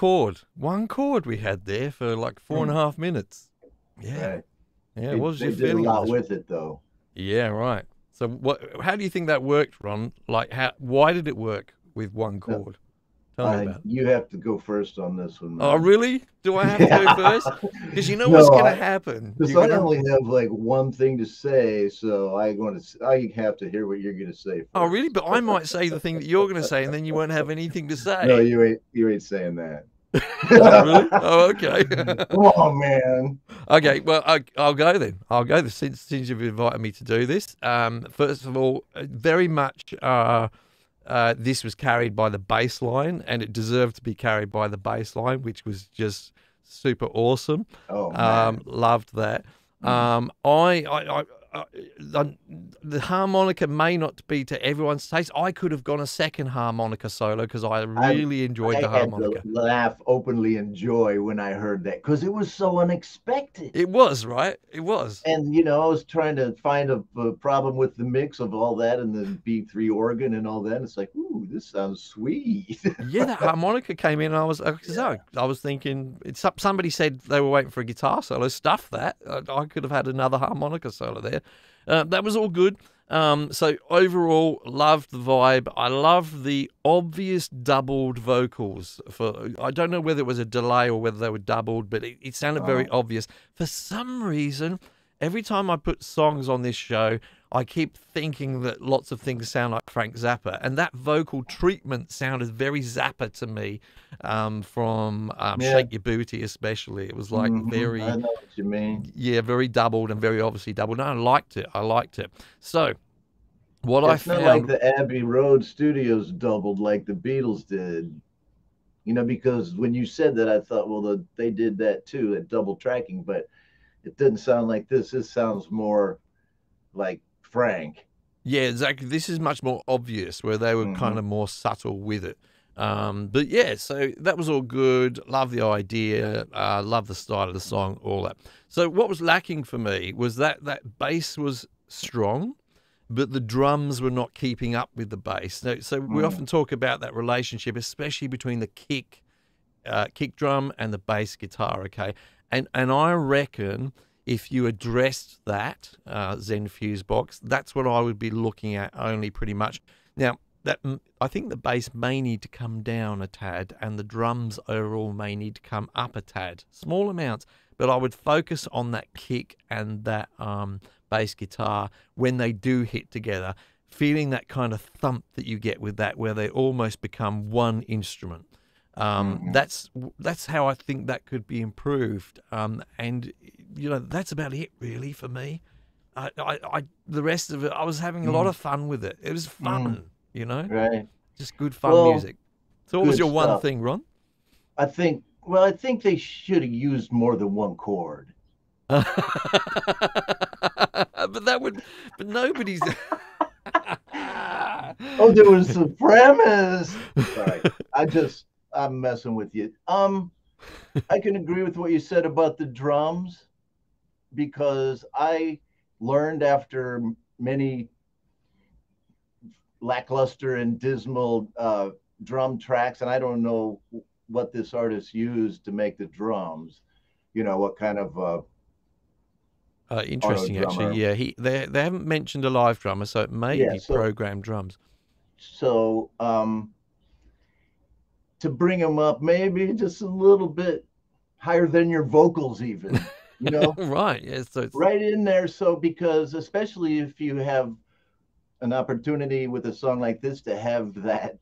Chord, one chord we had there for like four and a hmm. half minutes. Yeah, Right. yeah. What was they your did a feeling? lot with it though. Yeah, right. So, what? How do you think that worked, Ron? Like, how? Why did it work with one chord? Uh, you have to go first on this one. Oh, really? Do I have to go first? Because you know No, what's going to happen. Because I gonna- only have like one thing to say, so I going to I have to hear what you're going to say. Oh, really? But I might say the thing that you're going to say, and then you won't have anything to say. No, you ain't you ain't saying that. oh, really? Oh, okay. On, man. Okay, well, I, I'll go then. I'll go since since you've invited me to do this. Um, first of all, uh, very much uh, uh, this was carried by the bass line, and it deserved to be carried by the bass line, which was just super awesome. Oh, man. Um, loved that. Um, I, I, I, I, the, the harmonica may not be to everyone's taste. I could have gone a second harmonica solo because I really enjoyed I the harmonica. laugh openly in joy when I heard that because it was so unexpected. It was right. It was. and you know, I was trying to find a, a problem with the mix of all that and the B3 organ and all that. And it's like, ooh, this sounds sweet. yeah, that harmonica came in, and I was, uh, 'cause I, I was thinking. It's somebody said they were waiting for a guitar solo. Stuff that I, I could have had another harmonica solo there. Uh, that was all good. Um, so overall, loved the vibe. I love the obvious doubled vocals. For I don't know whether it was a delay or whether they were doubled, but it, it sounded very obvious. For some reason, every time I put songs on this show, I keep thinking that lots of things sound like Frank Zappa, and that vocal treatment sounded very Zappa to me. Um, from um, Yeah. Shake Your Booty, especially, it was like Mhm, very I know what you mean. yeah, very doubled and very obviously doubled. No, I liked it. I liked it. So, what it's I not found, like the Abbey Road Studios doubled like the Beatles did. You know, because when you said that, I thought, well, the, they did that too, at double tracking, but it didn't sound like this. This sounds more like Frank. yeah, exactly. This is much more obvious, where they were Mhm. kind of more subtle with it. Um, but yeah, so that was all good. Love the idea. Uh, love the style of the song. All that. So what was lacking for me was that that bass was strong, but the drums were not keeping up with the bass. So, so we Mm. often talk about that relationship, especially between the kick, uh, kick drum and the bass guitar. Okay, and and I reckon if you addressed that uh, Zen Fuse box, that's what I would be looking at only pretty much. Now that I think the bass may need to come down a tad, and the drums overall may need to come up a tad, small amounts. But I would focus on that kick and that um, bass guitar when they do hit together, feeling that kind of thump that you get with that, where they almost become one instrument. Um, Mhm. That's that's how I think that could be improved. Um, and you know that's about it really for me. I, I, I the rest of it, I was having a lot Mm. of fun with it. It was fun, you know, Right. just good fun Well, music. So what was your one thing, Ron? I think, well, I think they should have used more than one chord. but that would, but nobody's. Oh, there was the premise. Sorry, I just I'm messing with you. Um, I can agree with what you said about the drums because I learned after many lackluster and dismal uh, drum tracks, and I don't know what this artist used to make the drums. You know what kind of uh, Uh, interesting, actually. Yeah, he they they haven't mentioned a live drummer, so it may Yeah, be so- programmed drums. so um, to bring them up maybe just a little bit higher than your vocals, even. You know, right. Yeah. So right in there. So because especially if you have an opportunity with a song like this to have that,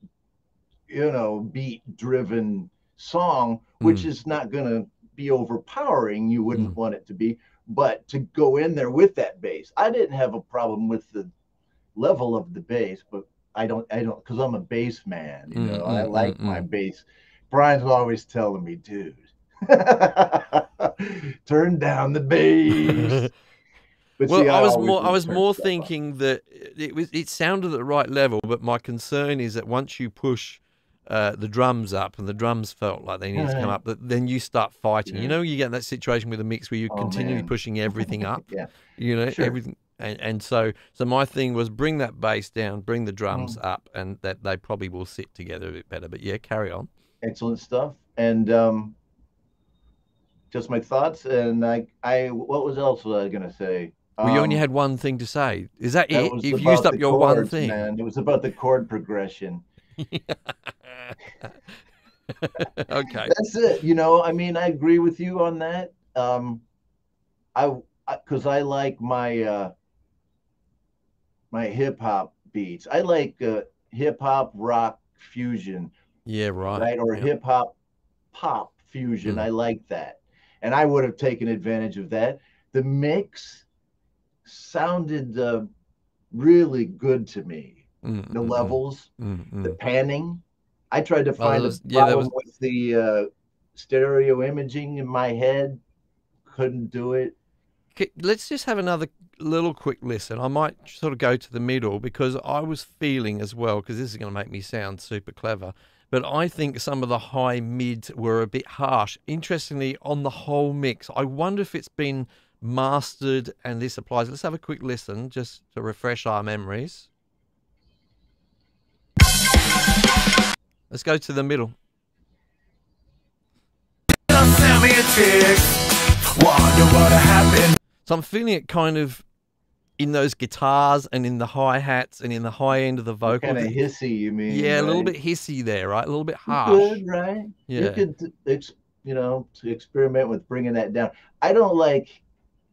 you know, beat driven song, which Mm. is not going to be overpowering. You wouldn't Mm. want it to be, but to go in there with that bass, I didn't have a problem with the level of the bass, but I don't, I don't, because I'm a bass man. You Mm, know, I mm, like mm, my mm. bass. Brian's always telling me, dude. Turn down the bass. But well, see, I was more I was more stuff up. thinking that it was it sounded at the right level, but my concern is that once you push uh, the drums up and the drums felt like they needed to come up, that then you start fighting. You know, you get in that situation with a mix where you're Oh, continually man. pushing everything up. Yeah. You know, Sure. everything. And, and so, so my thing was bring that bass down, bring the drums Mm. up, and that they probably will sit together a bit better. But yeah, carry on. Excellent stuff. And um, just my thoughts. And I, I, what was else was I gonna say? Well, you only Um, had one thing to say. Is that, that it? You've used up your one thing. Man, it was about the chord progression. okay. That's it. You know, I mean, I agree with you on that. Um, I, because I, like my uh, my hip hop beats. I like uh, hip hop rock fusion, Yeah, right. right? Or yeah. hip hop pop fusion. Mm. I like that, and I would have taken advantage of that. The mix sounded uh, really good to me. Mm, The mm, mm, levels, mm, mm. the panning. I tried to there find was- a yeah, there problem with the uh, stereo imaging in my head. Couldn't do it. Okay, let's just have another little quick listen. I might sort of go to the middle because I was feeling as well, because this is going to make me sound super clever. But I think some of the high mids were a bit harsh. Interestingly, on the whole mix, I wonder if it's been mastered and this applies. Let's have a quick listen just to refresh our memories. Let's go to the middle. Send me a text. What happened. So I'm feeling it kind of in those guitars and in the hi hats and in the high end of the vocal. Kind of hissy, you mean? Yeah, a little bit hissy there, right? A little bit harsh. Good, right? Yeah. You could, ex- you know, to experiment with bringing that down. I don't like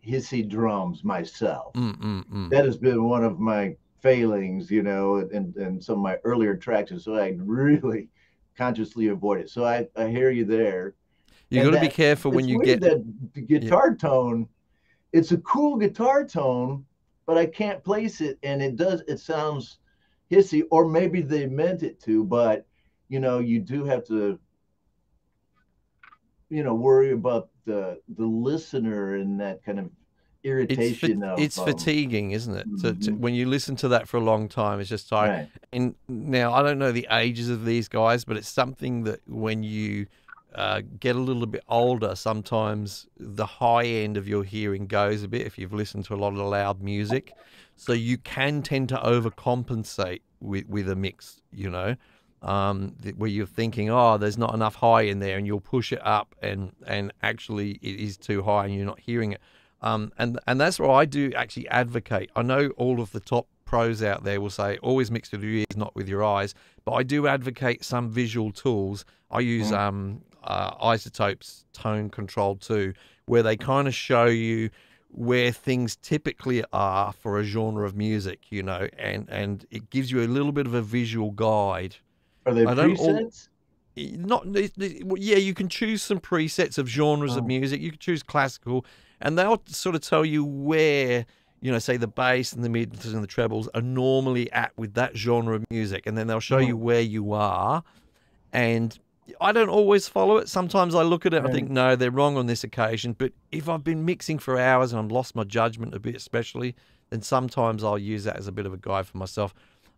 hissy drums myself. Mm, mm, mm. That has been one of my failings, you know, in, in some of my earlier tracks, and so I really consciously avoid it. So I, I hear you there. You and got to be careful when you get. that the guitar tone. It's a cool guitar tone, but I can't place it, and it does. It sounds hissy, or maybe they meant it to, but you know, you do have to, you know, worry about the the listener and that kind of It's, irritation fa- of. it's um, fatiguing, isn't it? To, to, Mhm. when you listen to that for a long time, it's just tiring. Right. And now I don't know the ages of these guys, but it's something that when you uh, get a little bit older, sometimes the high end of your hearing goes a bit if you've listened to a lot of loud music. So you can tend to overcompensate with, with a mix, you know, um, th- where you're thinking, oh, there's not enough high in there, and you'll push it up, and and actually it is too high, and you're not hearing it. Um, and and that's why I do actually advocate. I know all of the top pros out there will say always mix with your ears, not with your eyes. But I do advocate some visual tools. I use Mm. um, uh, iZotope's Tone Control 2, where they kind of show you where things typically are for a genre of music, you know, and and it gives you a little bit of a visual guide. Are they I don't all- presets? Not it- it- well, yeah, you can choose some presets of genres of Oh. music. You can choose classical, and they'll sort of tell you where you know, say the bass and the mids and the trebles are normally at with that genre of music, and then they'll show you where you are. And I don't always follow it. Sometimes I look at it and I think, no, they're wrong on this occasion. But if I've been mixing for hours and I've lost my judgment a bit, especially, then sometimes I'll use that as a bit of a guide for myself.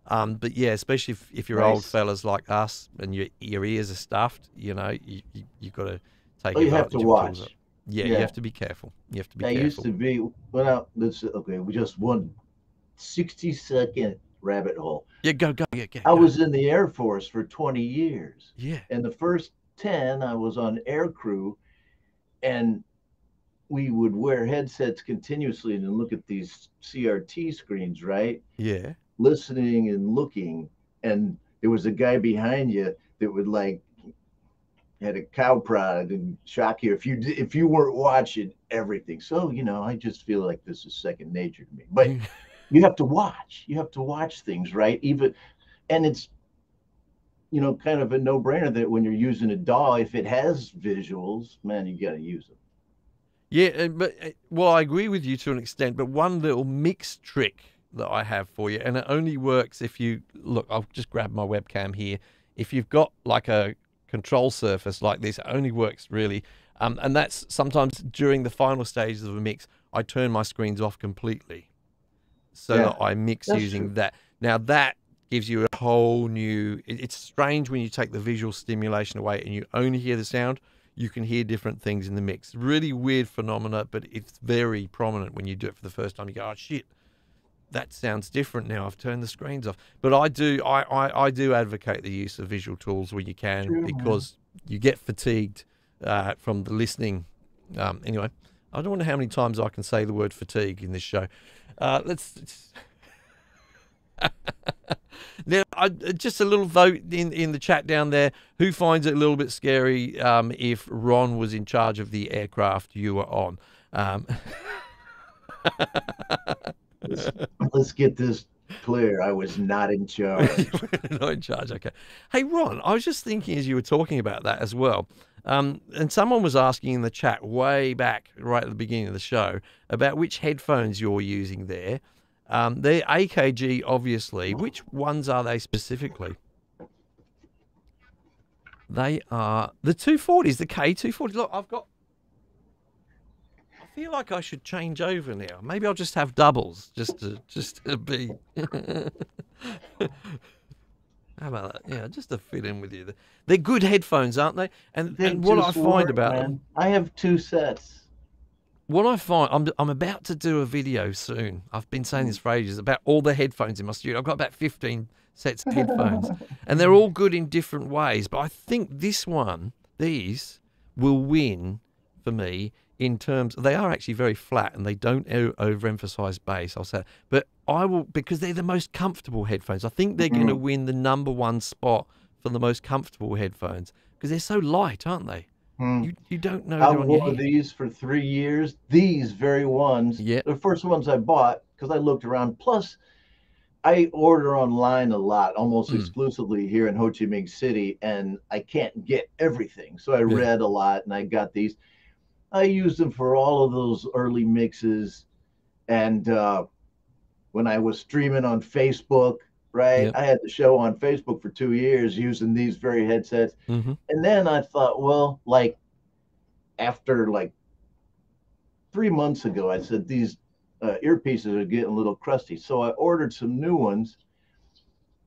Um, but yeah, especially if, if you're old Nice. fellas like us and your your ears are stuffed, you know, you you, you got to take Oh, you have to watch. tools. Yeah, you have to be careful. You have to be That careful. used to be I let's okay, we just one 60 second rabbit hole. Yeah, go, go, yeah, yeah. I go. was in the Air Force for 20 years. Yeah. And the first 10, I was on air crew, and we would wear headsets continuously and look at these CRT screens, right? Yeah. Listening and looking. And there was a guy behind you that would like had a cow prod and shock you if you if you weren't watching everything. So you know, I just feel like this is second nature to me. But you have to watch. You have to watch things, right? Even, and it's, you know, kind of a no-brainer that when you're using a DAW, if it has visuals, man, you got to use them. Yeah, but uh, well, I agree with you to an extent. But one little mix trick that I have for you, and it only works if you look. I'll just grab my webcam here. If you've got like a control surface like this, it only works really. Um, and that's sometimes during the final stages of a mix, I turn my screens off completely, so Yeah, that I mix that's using true. that. Now that gives you a whole new. it- It's strange when you take the visual stimulation away and you only hear the sound you can hear different things in the mix. Really weird phenomena, but it's very prominent when you do it for the first time. You go, oh shit, that sounds different now. I've turned the screens off. But I do, I, I, I do advocate the use of visual tools when you can Sure, because you get fatigued uh, from the listening. Um, anyway, I don't know how many times I can say the word fatigue in this show. Uh, let's. Now, I, just a little vote in, in the chat down there. Who finds it a little bit scary um, if Ron was in charge of the aircraft you were on? Um, Let's get this clear. I was not in charge. not in charge. Okay. Hey, Ron, I was just thinking as you were talking about that as well. Um, and someone was asking in the chat way back, right at the beginning of the show, about which headphones you're using there. Um, they're AKG, obviously. Which ones are they specifically? They are the 240s, the K240. Look, I've got. I feel like I should change over now. Maybe I'll just have doubles, just to just to be. How about that? Yeah, just to fit in with you. They're good headphones, aren't they? And, and what I find about them. I have two sets. what I find, I'm, I'm about to do a video soon. I've been saying this for ages about all the headphones in my studio. I've got about 15 sets of headphones, and they're all good in different ways. But I think this one, these, will win for me in terms. They are actually very flat and they don't overemphasize bass. I'll say, but I will because they're the most comfortable headphones. I think they're going to win the number one spot for the most comfortable headphones because they're so light, aren't they? Hmm. You you don't know I wore these for three years. These very ones, Yeah. the first ones I bought because I looked around. Plus, I order online a lot, almost Mm. exclusively here in Ho Chi Minh City, and I can't get everything. So I Yeah. read a lot, and I got these. I used them for all of those early mixes, and uh, when I was streaming on Facebook, right? Yep. I had the show on Facebook for two years using these very headsets. hmm And then I thought, well, like after like three months ago, I said these uh, earpieces are getting a little crusty. So I ordered some new ones.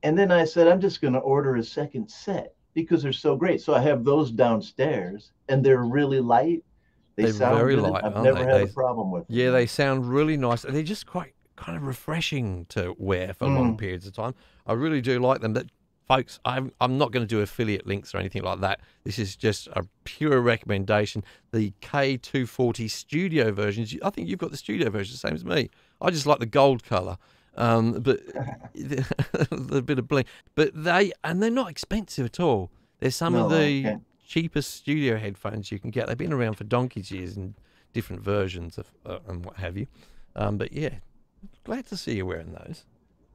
And then I said, I'm just going to order a second set because they're so great. So I have those downstairs and they're really light. They They're sound very good. light, I've aren't never they? had a problem with them. Yeah, they sound really nice. They're just quite kind of refreshing to wear for long Mm. periods of time. I really do like them. But folks, I'm I'm not going to do affiliate links or anything like that. This is just a pure recommendation. The K240 studio versions. I think you've got the studio version, same as me. I just like the gold color. Um, but the bit of bling. But they and they're not expensive at all. They're some of the okay. Cheapest studio headphones you can get. They've been around for donkey's years in different versions of uh, and what have you. Um, but yeah, glad to see you wearing those.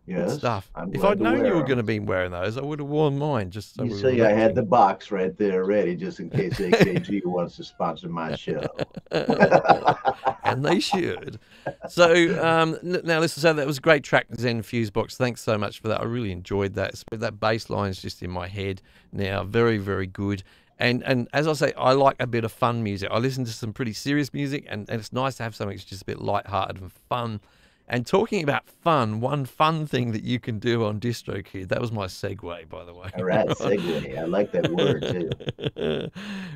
Good stuff. I'm if I'd known you were going to be wearing those, I would have worn mine. Just so You we see, I had the box right there ready just in case AKG wants to sponsor my show. and they should. So um, now, listen, so that was a great track, Zen Fuse Box. Thanks so much for that. I really enjoyed that. That bass line is just in my head now. Very, very good. And and as I say, I like a bit of fun music. I listen to some pretty serious music, and, and it's nice to have something that's just a bit lighthearted and fun. And talking about fun, one fun thing that you can do on DistroKid, that was my segue, by the way. All right, segue. I like that word too.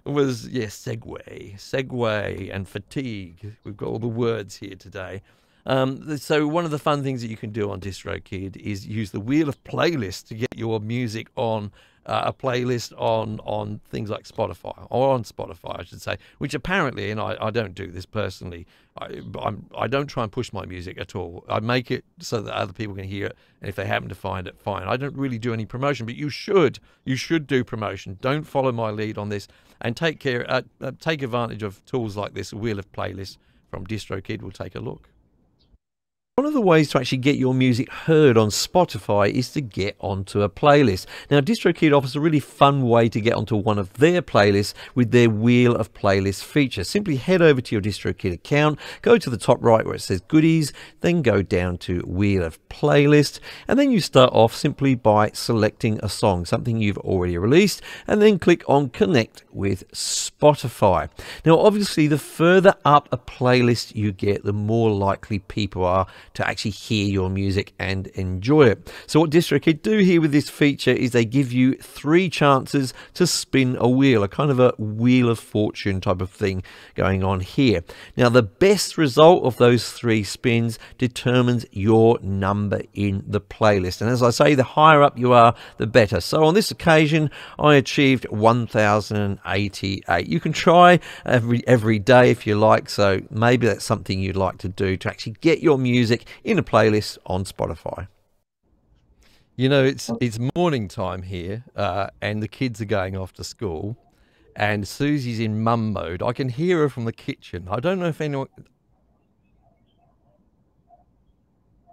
was yes, segue, segue, and fatigue. We've got all the words here today. Um, so one of the fun things that you can do on DistroKid is use the wheel of playlists to get your music on uh, a playlist on on things like Spotify or on Spotify, I should say. Which apparently, and I, I don't do this personally, I I'm, I don't try and push my music at all. I make it so that other people can hear it, and if they happen to find it, fine. I don't really do any promotion, but you should you should do promotion. Don't follow my lead on this, and take care uh, uh, take advantage of tools like this Wheel of Playlists from DistroKid. We'll take a look. One of the ways to actually get your music heard on Spotify is to get onto a playlist. Now, DistroKid offers a really fun way to get onto one of their playlists with their Wheel of Playlists feature. Simply head over to your DistroKid account, go to the top right where it says Goodies, then go down to Wheel of Playlist, and then you start off simply by selecting a song, something you've already released, and then click on Connect with Spotify. Now, obviously, the further up a playlist you get, the more likely people are to actually hear your music and enjoy it. So what DistroKid do here with this feature is they give you three chances to spin a wheel, a kind of a wheel of fortune type of thing going on here. Now the best result of those three spins determines your number in the playlist. And as I say, the higher up you are, the better. So on this occasion, I achieved 1088. You can try every every day if you like. So maybe that's something you'd like to do to actually get your music music in a playlist on Spotify. You know, it's it's morning time here, uh, and the kids are going off to school, and Susie's in mum mode. I can hear her from the kitchen. I don't know if anyone.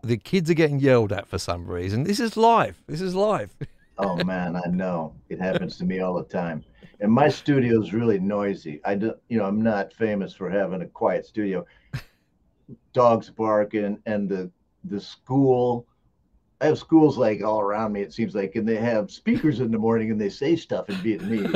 The kids are getting yelled at for some reason. This is live. This is live. oh man, I know it happens to me all the time. And my studio is really noisy. I do, you know, I'm not famous for having a quiet studio dogs bark and and the the school I have schools like all around me, it seems like, and they have speakers in the morning and they say stuff in Vietnamese.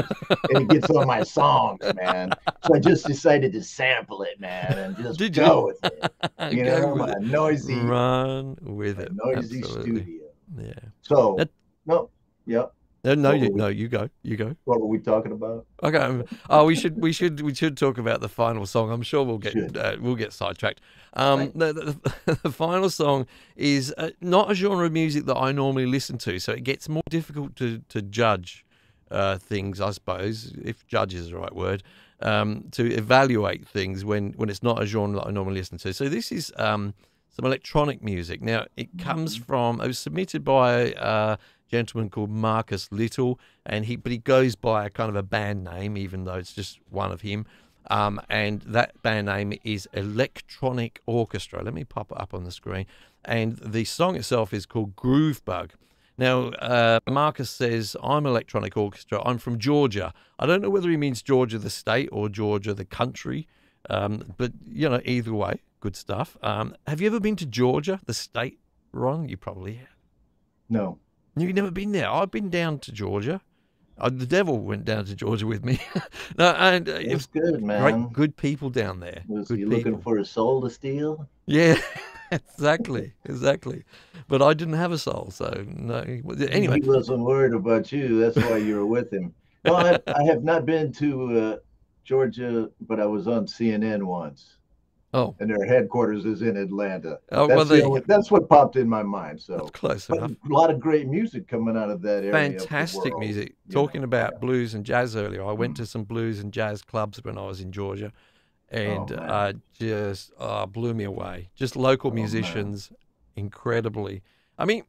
and it gets on my songs, man. So I just decided to sample it, man, and just Did go you? with it. You know, my it. noisy run with it. Noisy Absolutely. studio. Yeah. So that, no, yep. No, no, you, no, you go, you go. What were we talking about? Okay. Um, oh, we should, we should, we should talk about the final song. I'm sure we'll get, uh, we'll get sidetracked. Um, right. the, the, the, final song is uh, not a genre of music that I normally listen to, so it gets more difficult to to judge uh, things, I suppose, if judge is the right word, um, to evaluate things when when it's not a genre that I normally listen to. So this is. Um, some electronic music. Now, it comes mm-hmm. from, it was submitted by uh, gentleman called Marcus Little, and he but he goes by a kind of a band name, even though it's just one of him. Um, and that band name is Electronic Orchestra. Let me pop it up on the screen. And the song itself is called Groove Bug. Now, uh, Marcus says, I'm Electronic Orchestra. I'm from Georgia. I don't know whether he means Georgia the state or Georgia the country, um, but, you know, either way, good stuff. Um, have you ever been to Georgia, the state, Ron? You probably have. No. You've never been there. I've been down to Georgia. Uh, the devil went down to Georgia with me. no, and uh, it's good, man. Great, good people down there. Was good he looking for a soul to steal? Yeah, exactly, exactly. But I didn't have a soul, so no. Anyway, he wasn't worried about you. That's why you were with him. Well, I, I have not been to uh, Georgia, but I was on CNN once. Oh, and their headquarters is in Atlanta. Oh, that's, well, they, only, that's what popped in my mind. So close enough. A lot of great music coming out of that area. Fantastic music. Talking know? about yeah. blues and jazz earlier, I went mm. to some blues and jazz clubs when I was in Georgia, and oh, uh, just uh, blew me away. Just local oh, musicians, man. incredibly. I mean,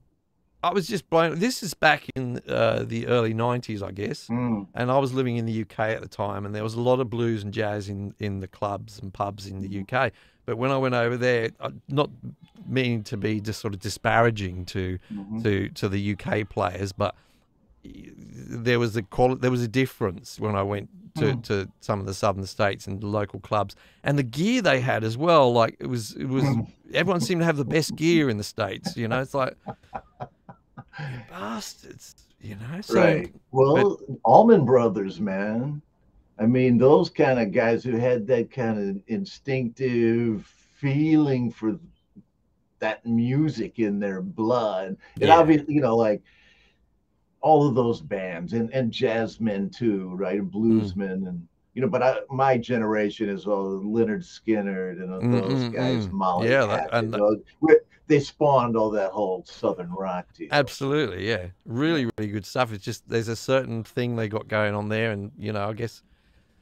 I was just blown. This is back in uh, the early '90s, I guess, mm. and I was living in the UK at the time, and there was a lot of blues and jazz in in the clubs and pubs in the mm-hmm. UK. But when I went over there, not meaning to be just sort of disparaging to mm-hmm. to to the UK players, but there was a quality, there was a difference when I went to, mm. to some of the southern states and the local clubs, and the gear they had as well. Like it was, it was. Mm. everyone seemed to have the best gear in the states. You know, it's like bastards. You know, so, right? Well, but, Allman Brothers, man. I mean, those kind of guys who had that kind of instinctive feeling for that music in their blood, and obviously, you know, like all of those bands and and jazzmen too, right? And Bluesmen mm. and you know, but I, my generation is all Lynyrd Skynyrd and those Mm, mm, guys, mm. Molly Yeah, that- and that- those- we- they spawned all that whole Southern rock deal. Absolutely, yeah. Really, really good stuff. It's just there's a certain thing they got going on there, and you know, I guess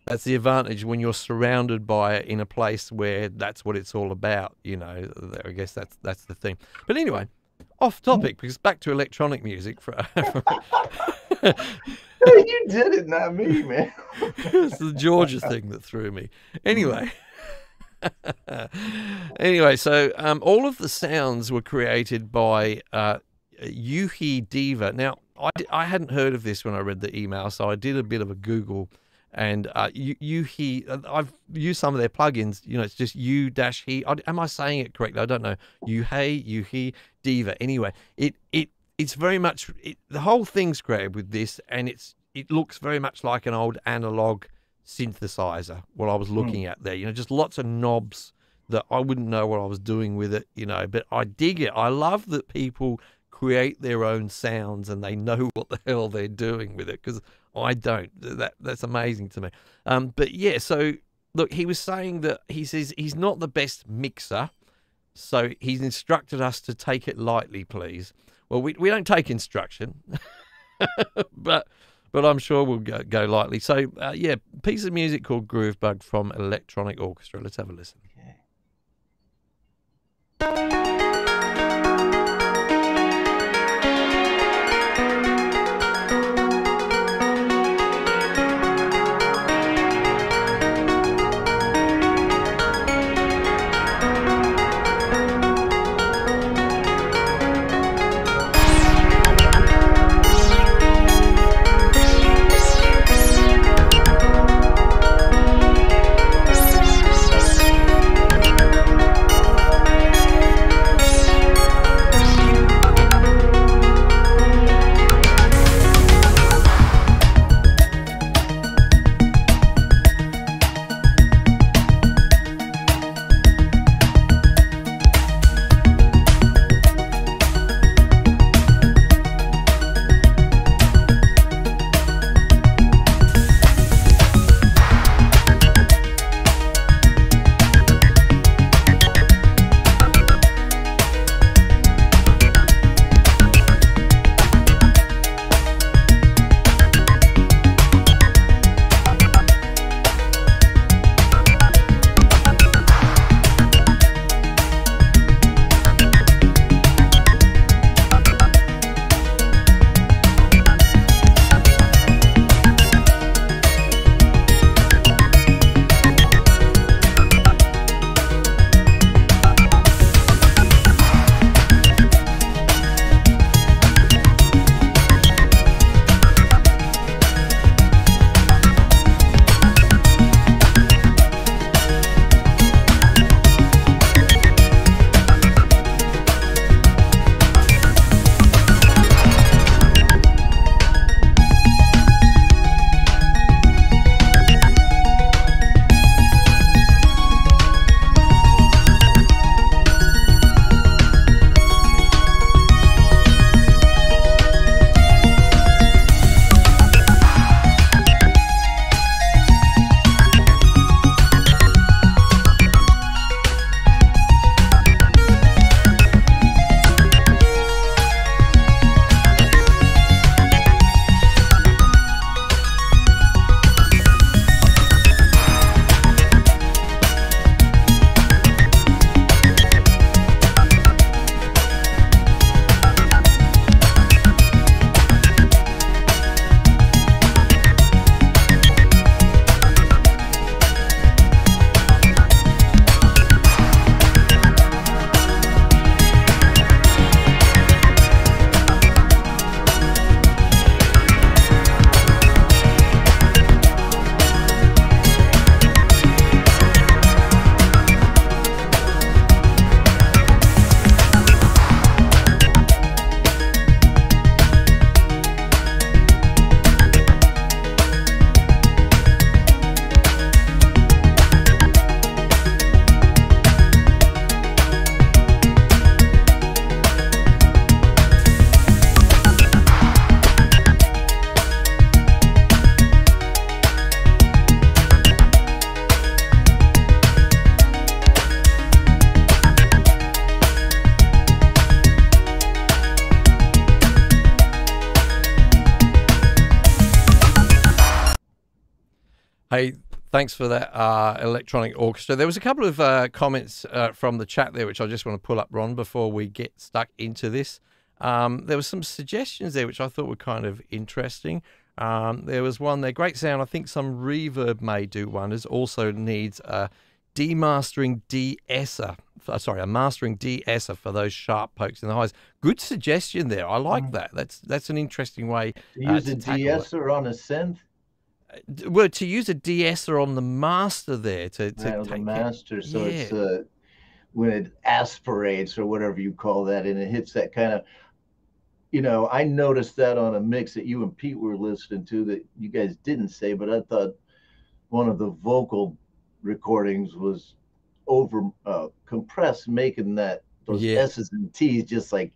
that's the advantage when you're surrounded by it in a place where that's what it's all about. You know, I guess that's that's the thing. But anyway, off topic because back to electronic music. For, you did it, not me, man. it's the Georgia thing that threw me. Anyway. anyway, so um, all of the sounds were created by uh, u-he Diva. Now, I, I hadn't heard of this when I read the email, so I did a bit of a Google. And uh, Yu- Yuhi, uh, I've used some of their plugins. You know, it's just U dash he. Am I saying it correctly? I don't know. Yuhei, Yuhi, Diva. Anyway, it it it's very much it, the whole thing's created with this, and it's it looks very much like an old analog synthesizer. What I was looking at there, you know, just lots of knobs that I wouldn't know what I was doing with it, you know. But I dig it. I love that people create their own sounds and they know what the hell they're doing with it because I don't. That that's amazing to me. Um, but yeah, so look, he was saying that he says he's not the best mixer, so he's instructed us to take it lightly, please. Well, we we don't take instruction, but but I'm sure we'll go, go lightly. So uh, yeah, piece of music called Groove Bug from Electronic Orchestra. Let's have a listen. Thank thanks for that uh, electronic orchestra. There was a couple of uh, comments uh, from the chat there, which I just want to pull up, Ron, before we get stuck into this. Um, there were some suggestions there, which I thought were kind of interesting. Um, there was one there, great sound. I think some reverb may do wonders. Also needs a demastering de-esser. uh, Sorry, a mastering de-esser for those sharp pokes in the highs. Good suggestion there. I like Mm. that. That's that's an interesting way. To uh, use a de-esser on a synth, Well, to use a de-esser on the master there to, to take the it- master. So it's uh, when it aspirates or whatever you call that, and it hits that kind of. You know, I noticed that on a mix that you and Pete were listening to that you guys didn't say, but I thought one of the vocal recordings was over uh, compressed, making that those Yeah. S's and T's just like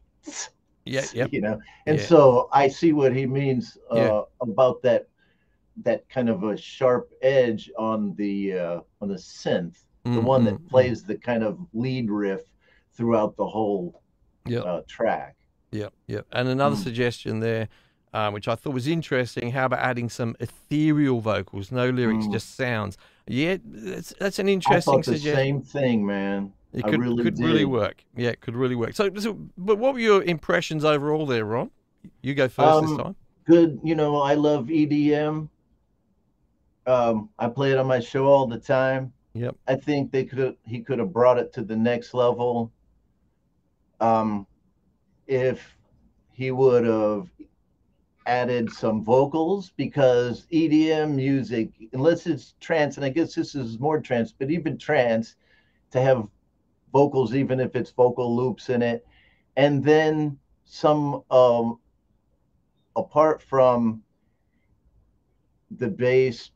yeah, yep. you know and Yeah. so i see what he means uh, Yeah. about that that kind of a sharp edge on the uh, on the synth the Mm, one that mm. plays the kind of lead riff throughout the whole Yeah. uh, track Yep, yep. And another Mm. suggestion there, um, which I thought was interesting. How about adding some ethereal vocals, no lyrics, Mm. just sounds? Yeah, that's that's an i interesting the suggestion. same thing man It could really could really work. Yeah, it could really work. So, so, but what were your impressions overall there, Ron? You go first this Um, time. good you know i love edm um, i play it on my show all the time Yep. I think they could have he could have brought it to the next level. Um, if he would have added some vocals because EDM music, unless it's trance, and I guess this is more trance, but even trance, to have vocals, even if it's vocal loops in it, and then some um, apart from the bass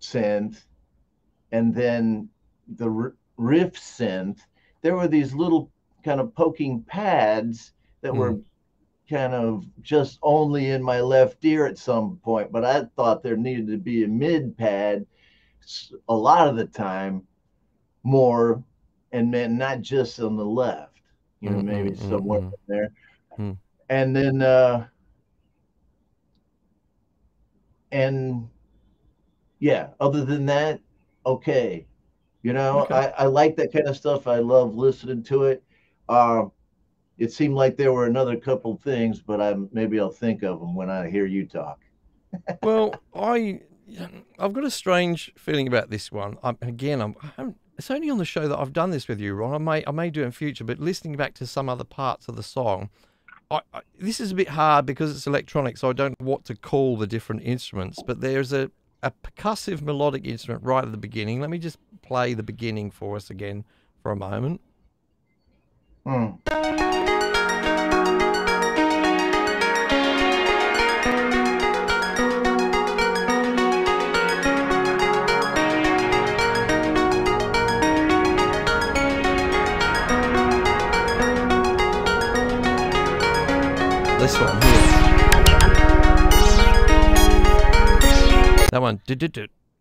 synth and then the riff synth, there were these little kind of poking pads that were kind of just only in my left ear at some point. But I thought there needed to be a mid pad a lot of the time more, and then not just on the left, you know, Mm, maybe mm, mm, somewhere mm. there. Mm. And then, uh, and yeah, other than that, okay. You know, Okay. I, I like that kind of stuff. I love listening to it. Uh, it seemed like there were another couple things, but I maybe I'll think of them when I hear you talk. well, I I've got a strange feeling about this one. I'm, again, I'm, I'm it's only on the show that I've done this with you, Ron. I may I may do it in future, but listening back to some other parts of the song, I, I, this is a bit hard because it's electronic, so I don't know what to call the different instruments. But there's a a percussive melodic instrument right at the beginning. Let me just play the beginning for us again for a moment. Hmm. This one here. That one,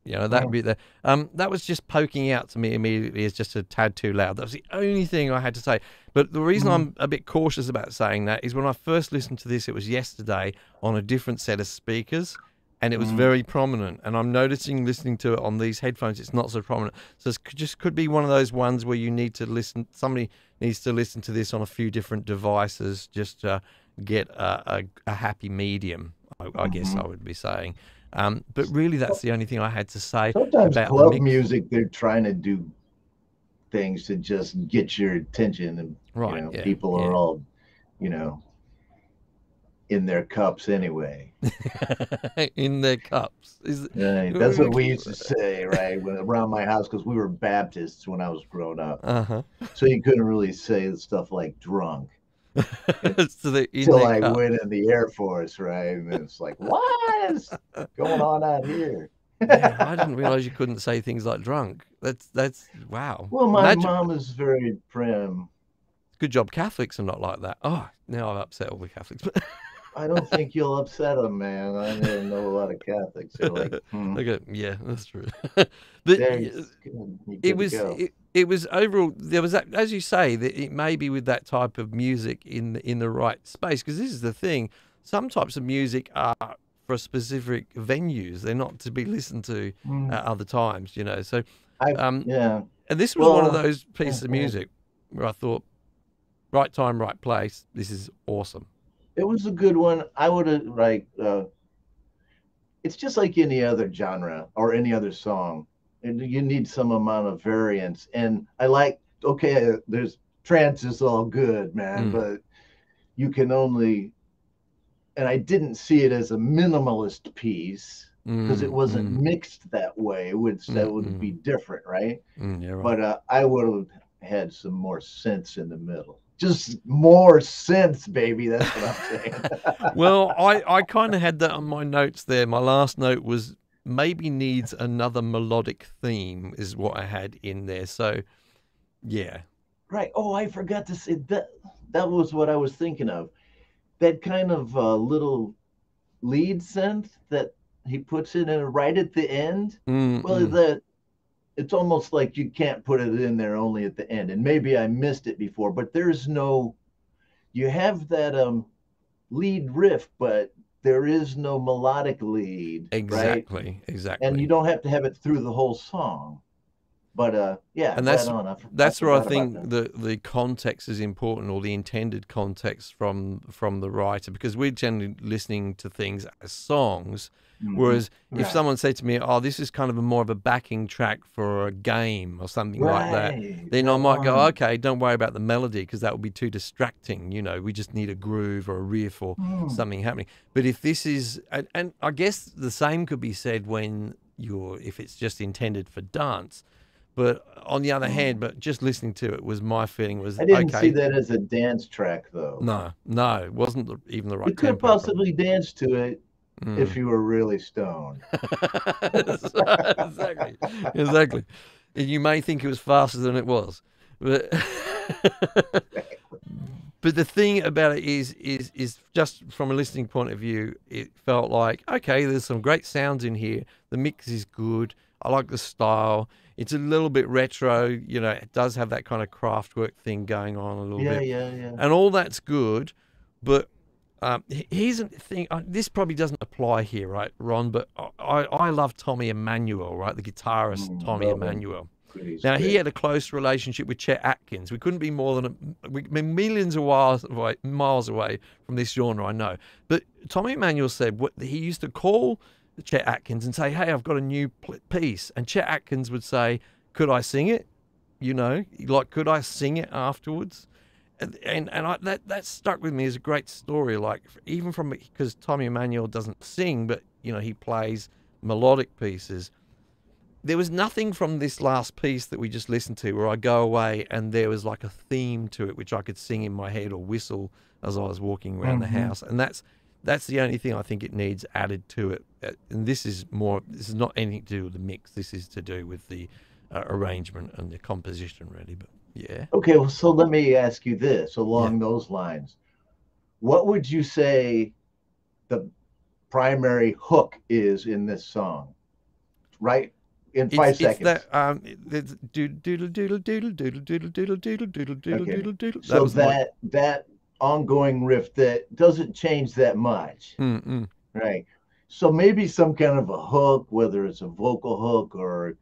you know, that Mm. bit there. Um, that was just poking out to me immediately as just a tad too loud. That was the only thing I had to say. But the reason Mm. I'm a bit cautious about saying that is when I first listened to this, it was yesterday on a different set of speakers. And it was Mm. very prominent, and I'm noticing listening to it on these headphones, it's not so prominent. So it just could be one of those ones where you need to listen. Somebody needs to listen to this on a few different devices just to get a, a, a happy medium. I, I guess. I would be saying. Um, but really, that's the only thing I had to say Sometimes about club music, they're trying to do things to just get your attention, and Right? you know, yeah, people yeah. are all, you know, in their cups anyway. in their cups. Is. That's what we used to say, right? When around my house, because we were Baptists when I was growing up, uh huh. so you couldn't really say stuff like drunk so they're in until their I cups. went in the Air Force, right? And it's like, what is going on out here? Yeah, I didn't realize you couldn't say things like drunk. That's that's wow. Well, my Imagine- mom is very prim. Good job, Catholics are not like that. Oh, now I've upset all the Catholics. I don't think you'll upset them, man. I know a lot of Catholics. They're like, hmm, okay, yeah, that's true. but good. It was it, it was overall there was that as you say that it may be with that type of music in the, in the right space because this is the thing some types of music are for specific venues. They're not to be listened to Mm. at other times, you know. So, I, um, yeah. and this was one of those pieces of yeah, yeah. music where I thought, right time, right place. This is awesome. It was a good one. I would have like uh it's just like any other genre or any other song. And you need some amount of variance. And I like okay, there's trance is all good, man, Mm. but you can only and I didn't see it as a minimalist piece because it Mm, wasn't mm, mixed that way, which that Mm, would mm. be different, right? mm, yeah, right. But uh, I would have had some more sense in the middle. Just more sense, baby. That's what I'm saying. well, I, I kind of had that on my notes there. My last note was maybe needs another melodic theme, is what I had in there. So, yeah. right. Oh, I forgot to say that. That was what I was thinking of. That kind of uh, little lead synth that he puts in and right at the end. Mm, Well, the it's almost like you can't put it in there only at the end. And maybe I missed it before, but there's no. You have that um lead riff, but there is no melodic lead. Right? exactly, exactly. and you don't have to have it through the whole song. But uh, yeah, And that's- on. I, for- That's where I think the the context is important, or the intended context from from the writer, because we're generally listening to things as songs. that. Mhm. Whereas if someone said to me, "Oh, this is kind of a more of a backing track for a game or something like that," Right, then I might go, "Okay, don't worry about the melody because that would be too distracting." You know, we just need a groove or a riff or Hmm. something happening. But if this is, and, and I guess the same could be said when you're, if it's just intended for dance. But on the other hand, but just listening to it was my feeling was Hmm. I didn't okay. see that as a dance track though. No, no, it wasn't even the right. you could tempo. possibly dance to it Mm. if you were really stoned. exactly, exactly. And you may think it was faster than it was, but but the thing about it is is is just from a listening point of view, it felt like okay, there's some great sounds in here. The mix is good. I like the style. It's a little bit retro, you know. It does have that kind of Kraftwerk thing going on a little Yeah, bit yeah, yeah. and all that's good, but um, here's a thing. Uh, this probably doesn't apply here, right, Ron? But I, I I love Tommy Emmanuel, right, the guitarist Mm, Tommy love him. Emmanuel. He's Now he had a close relationship with Chet Atkins. We couldn't be more than a, we, I mean, millions of miles away, miles away from this genre, I know. But Tommy Emmanuel said what he used to call Chet Atkins and say, "Hey, I've got a new piece," and Chet Atkins would say, "Could I sing it?" You know, like, could I sing it afterwards? And and, and I, that that stuck with me as a great story. Like even from because Tommy Emmanuel doesn't sing, but you know he plays melodic pieces there was nothing from this last piece that we just listened to where I go away and there was like a theme to it which I could sing in my head or whistle as I was walking around the Mhm. house, and that's that's the only thing I think it needs added to it. Uh, And this is more. This is not anything to do with the mix. This is to do with the uh, arrangement and the composition, really. But yeah, Okay, well, so let me ask you this along those lines. What would you say the primary hook is in this song? Right? In five it's, seconds. It's that um, doodle doodle doodle doodle doodle doodle doodle doodle doodle doodle doodle doodle. so that that ongoing riff that doesn't change that much. Mm, mm. Right. So maybe some kind of a hook, whether it's a vocal hook or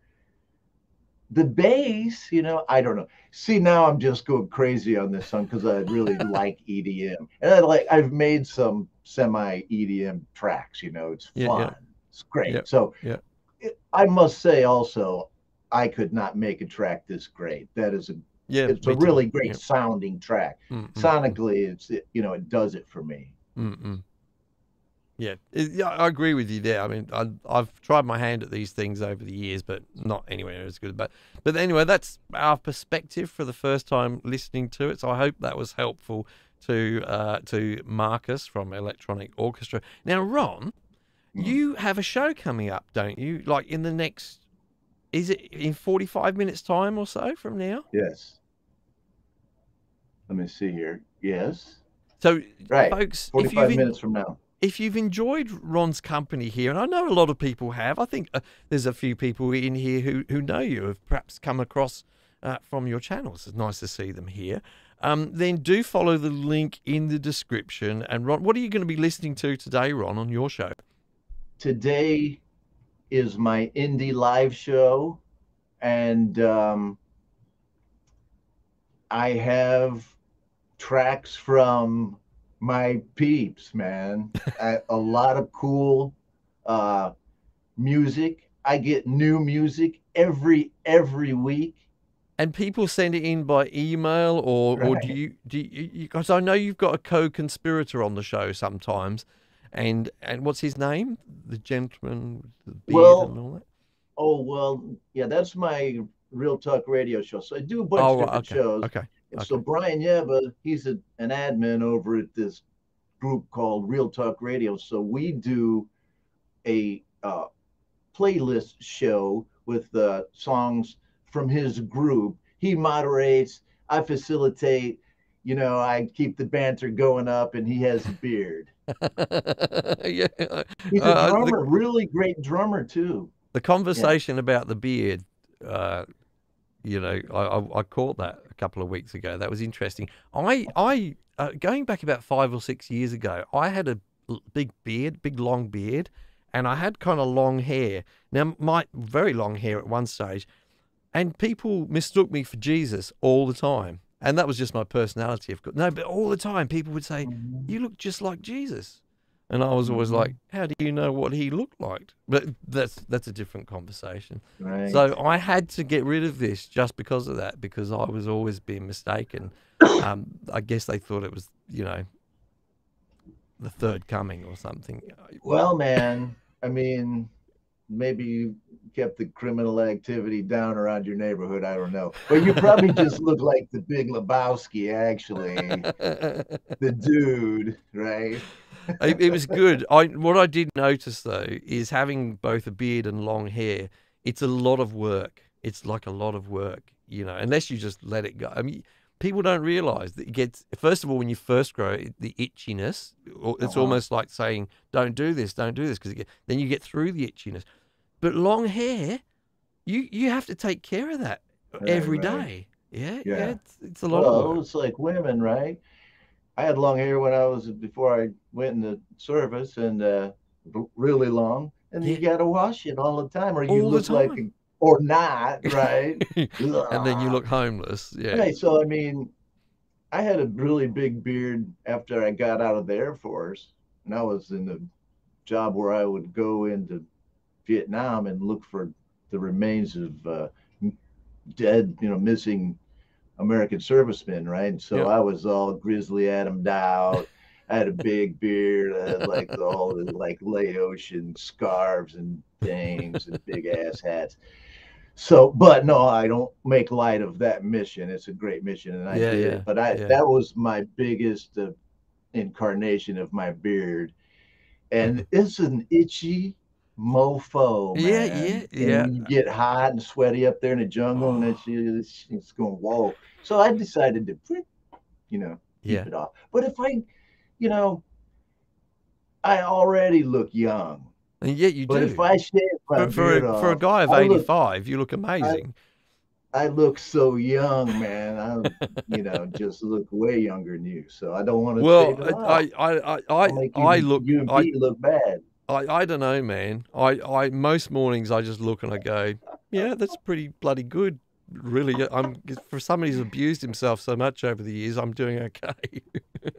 the bass, you know, I don't know. See, now I'm just going crazy on this song because I really like EDM. And I like I've made some semi EDM tracks, you know, it's Yeah, fun. yeah. It's great. Yeah, So yeah. it- I must say also, I could not make a track this great. That is a Yeah, it's a too. really great Yeah. sounding track. Mm, mm, mm. Sonically, it's it, you know, it does it for me. Mm-mm. Yeah, It- yeah, I agree with you there. I mean, I, I've tried my hand at these things over the years, but not anywhere as good. But but anyway, that's our perspective for the first time listening to it. So I hope that was helpful to uh, to Marcus from Electronic Orchestra. Now, Ron, Mhm. you have a show coming up, don't you? Like in the next, is it in forty five minutes time or so from now? Yes. Let me see here. Yes. So, Right. folks, if 45 you've en- minutes from now. if you've enjoyed Ron's company here, and I know a lot of people have, I think uh, there's a few people in here who, who know you, have perhaps come across uh, from your channels. It's nice to see them here. Um, then do follow the link in the description. And Ron, what are you going to be listening to today, Ron, on your show? today is my indie live show, and um, I have tracks from my peeps, man. I, a lot of cool uh, music. I get new music every every week. And people send it in by email, or or do Right. you do you? Because I know you've got a co-conspirator on the show sometimes, and and what's his name? The gentleman with the beard Well, and all that. Oh well, yeah, that's my Real Talk radio show. So I do a bunch Oh, of different okay, shows. okay. And so Brian Yeba, he's a, an admin over at this group called Real Talk Radio. So we do a uh, playlist show with the songs from his group. He moderates, I facilitate. You know, I keep the banter going up, and he has a beard. yeah, He's a Uh, the- drummer, really great drummer too. the conversation about the beard, uh, you know, I, I, I caught that a couple of weeks ago. That was interesting. I, I uh, going back about five or six years ago, I had a big beard, big long beard, and I had kind of long hair. Now, my very long hair at one stage, and people mistook me for Jesus all the time. And that was just my personality, of course. No, but all the time people would say, "You look just like Jesus," and I was always like, "How do you know what he looked like?" But that's that's a different conversation. Right. So I had to get rid of this just because of that, because I was always being mistaken. Um, I guess they thought it was, you know, the third coming or something. Well, man, I mean, maybe kept the criminal activity down around your neighborhood. I don't know. But you probably just look like the big Lebowski, actually. The dude, right? it, it was good. I what I did notice though is having both a beard and long hair. It's a lot of work. It's like a lot of work, you know. Unless you just let it go. I mean, people don't realize that it gets. First of all, when you first grow, it- the itchiness. or It's Uh-huh. almost like saying, "Don't do this, don't do this," because then you get through the itchiness. But long hair, you you have to take care of that Right, every right. day. Yeah, yeah. Yeah. it's, it's a lot of Well, it's like women, right? I had long hair when I was before I went in the service, and uh, really long. And you got to wash it all the time, or you All look like, a, or not, right? and then you look homeless. Yeah. Right. So I mean, I had a really big beard after I got out of the Air Force, and I was in the job where I would go into Vietnam and look for the remains of uh, dead, you know, missing American servicemen. Right. And so Yeah. I was all grizzly Adam'd out. I had a big beard. I had like all the like Laotian scarves and things and big ass hats. So, but no, I don't make light of that mission. It's a great mission, and I Yeah, did yeah. But I yeah. that was my biggest uh, incarnation of my beard, and it's an itchy mofo. Yeah, man. yeah, And yeah. You get hot and sweaty up there in the jungle, and it's, it's it's going whoa. So I decided to, you know, keep Yeah. it off. But if I, you know, I already look young. And yet you But do. if I shave my for, a, for a guy of I look 85, you look amazing. I look so young, man. I, you know, just look way younger than you. So I don't want to. well. I, I, I, I, make you, I look, You and I, Pete look bad. I, I don't know, man. I, I, most mornings I just look and I go, yeah, that's pretty bloody good. Really, I'm for somebody who's abused himself so much over the years, I'm doing okay.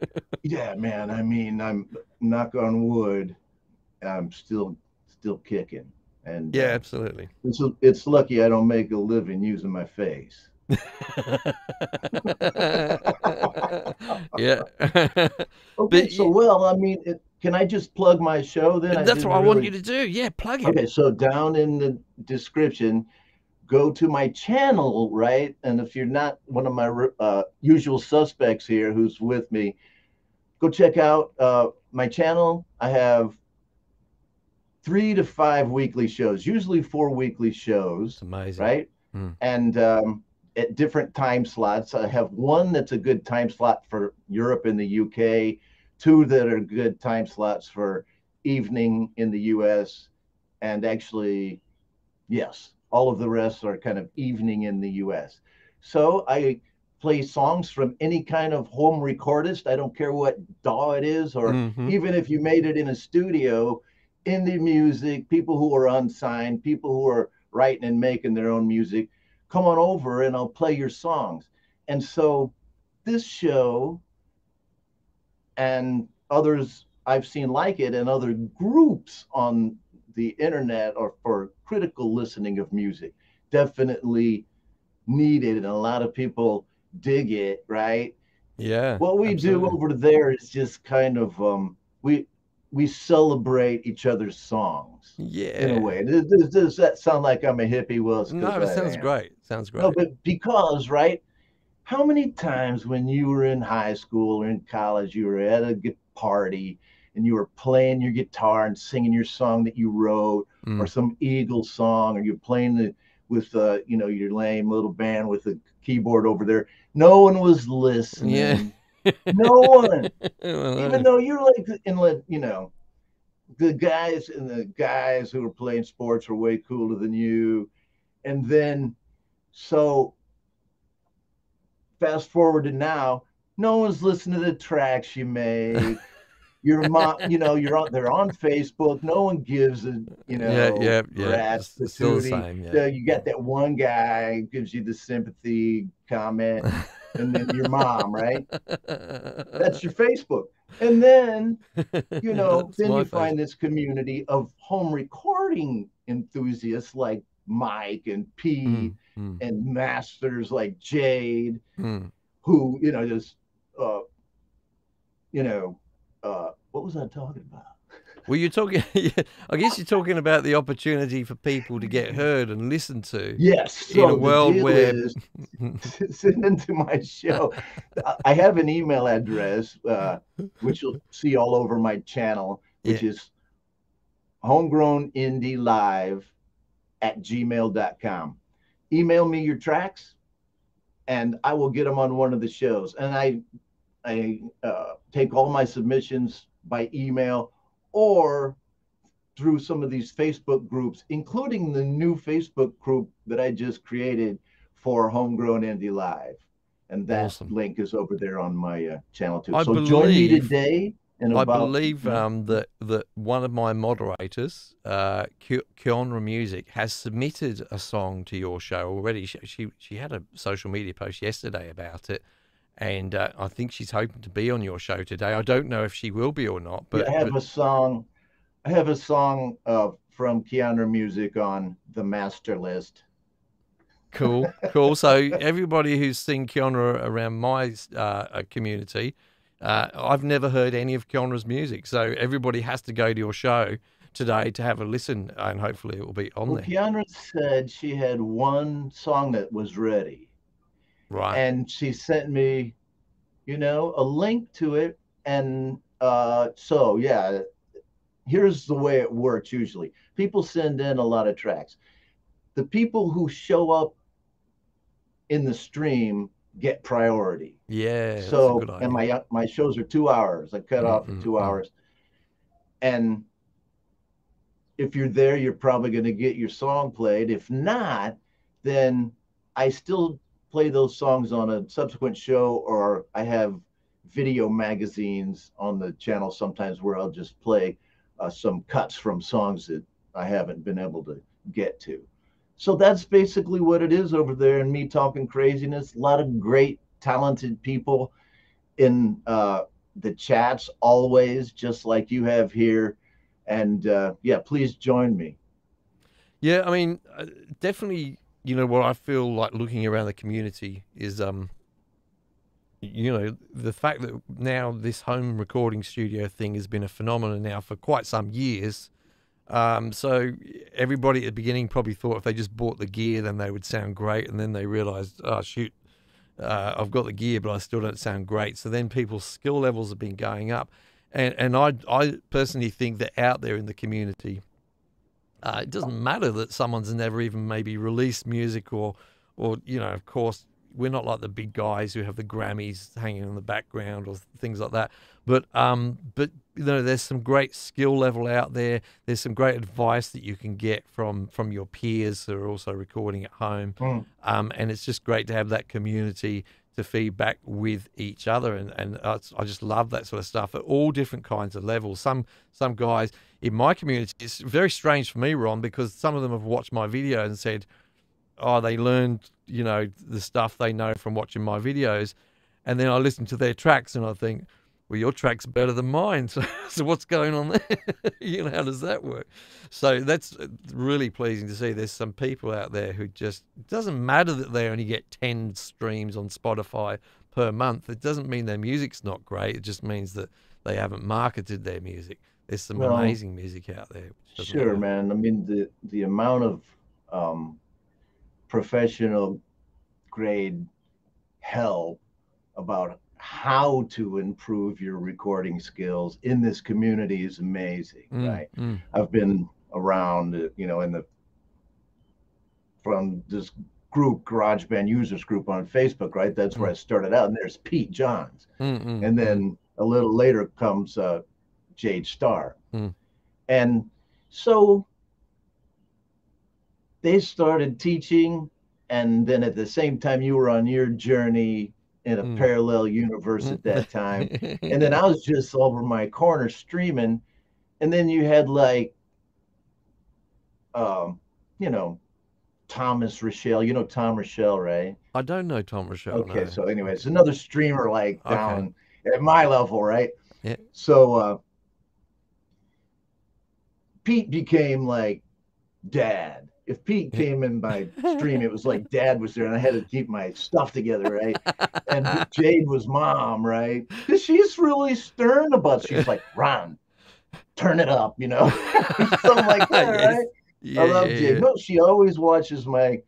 Yeah, man. I mean, I'm knock on wood. I'm still still kicking, and yeah, uh, absolutely. it's it's lucky I don't make a living using my face. yeah. Okay, But so well, I mean, it, can I just plug my show then? That's didn't what I want you to do. Yeah, plug it. Okay, so down in the description, go to my channel, right? And if you're not one of my uh, usual suspects here who's with me, go check out uh, my channel. I have three to five weekly shows, usually four weekly shows, It's amazing. right? Mm. And um, at different time slots. I have one that's a good time slot for Europe and the UK, two that are good time slots for evening in the US, and actually, yes, all of the rest are kind of evening in the US. So I play songs from any kind of home recordist. I don't care what DAW it is, or Mhm. even if you made it in a studio, indie music, people who are unsigned, people who are writing and making their own music. Come on over and I'll play your songs. And so this show and others I've seen like it and other groups on the internet or for critical listening of music definitely needed and a lot of people dig it, right? Yeah. What we absolutely. do over there is just kind of um we we celebrate each other's songs Yeah. in a way. Does, does, does that sound like I'm a hippie? Well, No, it sounds great. Sounds great. No, but because, right? How many times when you were in high school or in college, you were at a good party and you were playing your guitar and singing your song that you wrote Mm. or some Eagles song, or you're playing the with uh, you know, your lame little band with a keyboard over there. No one was listening. Yeah. no one even though you're like in you know the guys and the guys who were playing sports were way cooler than you and then so fast forward to now no one's listening to the tracks you made your mom you know you're on they're on facebook no one gives a you know yeah, yeah, yeah. rat's still the same. Yeah. so you got that one guy gives you the sympathy comment and then your mom right that's your Facebook. And then, you know, then you face. find this community of home recording enthusiasts like Mike and Pete Mm, mm, and masters like Jade, mm. who, you know, just, uh, you know, uh, what was I talking about? Well, you're talking. I guess you're talking about the opportunity for people to get heard and listened to. Yes. In a so world where- is, send into my show. I- I have an email address, uh, which you'll see all over my channel, which is homegrown indie live at gmail.com. Email me your tracks and I will get them on one of the shows. And I, I uh, take all my submissions by email or through some of these Facebook groups, including the new Facebook group that I just created for Homegrown Indie Live. And that Awesome. link is over there on my uh, channel too. I so join me today. I about, believe um, that that one of my moderators, uh, Kianra Music, has submitted a song to your show already. She, she she had a social media post yesterday about it, and uh, I think she's hoping to be on your show today. I don't know if she will be or not, but, I have but a song. I have a song uh, from Keanu Music on the master list. cool, cool. So everybody who's seen Kianra around my uh, uh, community, uh, I've never heard any of Kianra's music. So everybody has to go to your show today to have a listen, and hopefully it will be on Well, there. Keanu said she had one song that was ready, Right. and she sent me, you know, a link to it. And uh, so, yeah, here's the way it works usually people send in a lot of tracks. The people who show up in the stream get priority. Yeah, so and my my shows are two hours. I cut off Mm, at mm, two mm. hours. And if you're there you're probably going to get your song played. If not then i still play those songs on a subsequent show or i have video magazines on the channel sometimes where i'll just play uh, some cuts from songs that i haven't been able to get to so that's basically what it is over there and me talking craziness a lot of great talented people in uh, the chats always, just like you have here. And uh, yeah, please join me. yeah, I mean, uh, definitely. You know what I feel like looking around the community is, um, you know, the fact that now this home recording studio thing has been a phenomenon now for quite some years. Um, so everybody at the beginning probably thought if they just bought the gear, then they would sound great, and then they realized, oh shoot, uh, I've got the gear, but I still don't sound great. So then people's skill levels have been going up, and and I I personally think that out there in the community, uh, it doesn't matter that someone's never even maybe released music or or you know of course we're not like the big guys who have the Grammys hanging in the background or things like that. But um, but you know, there's some great skill level out there. There's some great advice that you can get from from your peers who are also recording at home. Mm. Um, and it's just great to have that community to feedback with each other, and and I I just love that sort of stuff at all different kinds of levels. Some some guys in my community, it's very strange for me, Ron, because some of them have watched my video and said, oh, they learned you know the stuff they know from watching my videos, and then I listen to their tracks and I think well, your track's better than mine. So, so what's going on there? you know, how does that work? So that's uh, really pleasing to see. There's some people out there who just it doesn't matter that they only get ten streams on Spotify per month. It doesn't mean their music's not great. It just means that they haven't marketed their music. There's some Well, amazing music out there. Sure, matter. man. I mean, the the amount of um, professional grade help about how to improve your recording skills in this community is amazing, Mm, right? mm. I've been around, you know, in the from this group, GarageBand users group on Facebook, right? That's where I started out, and there's Pete Johns, Mm, mm, and then a little later comes uh, Jade Starr, and so they started teaching, and then at the same time, you were on your journey in a Hmm. parallel universe at that time mm. and then I was just over my corner streaming, and then you had like, um, you know, Thomas Rochelle. You know Tom Rochelle, right? I don't know Tom Rochelle. Okay, no. so anyway, it's another streamer like Okay. down at my level, right? Yeah. So uh, Pete became like dad. If Pete came in my stream, it was like dad was there, and I had to keep my stuff together, right? and Jade was mom, right? she's really stern about. She's like, Ron, turn it up, you know, something like that, Yes. right? Yeah, I love yeah, Jade. yeah. No, she always watches my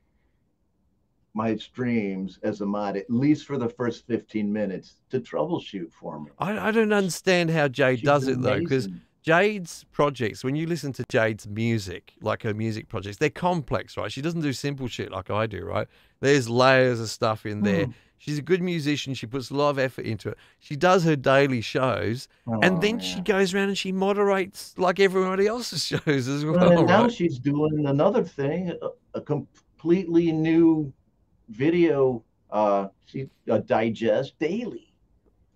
my streams as a mod, at least for the first 15 minutes, to troubleshoot for me. I, I don't understand how Jade She's does it though, because amazing. Jade's projects, when you listen to Jade's music, like her music projects, they're complex, right? She doesn't do simple shit like I do, right? There's layers of stuff in there. Hmm. She's a good musician. She puts a lot of effort into it. She does her daily shows, and Oh, then she goes around and she moderates like everybody else's shows as well, and now right? she's doing another thing, a, a completely new video. Uh, she uh, digest daily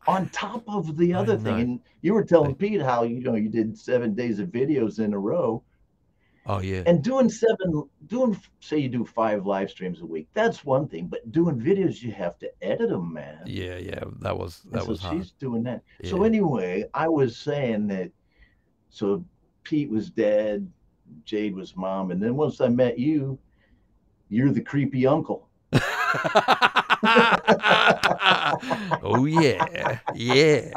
on top of the other thing. And you were telling Pete how you know you did seven days of videos in a row, Oh yeah, and doing seven, doing say you do five live streams a week. That's one thing, but doing videos, you have to edit them, man. yeah, yeah. That was And that so was hard. she's doing that. So anyway, I was saying that. So Pete was dead, Jade was mom, and then once I met you, you're the creepy uncle. oh yeah, yeah.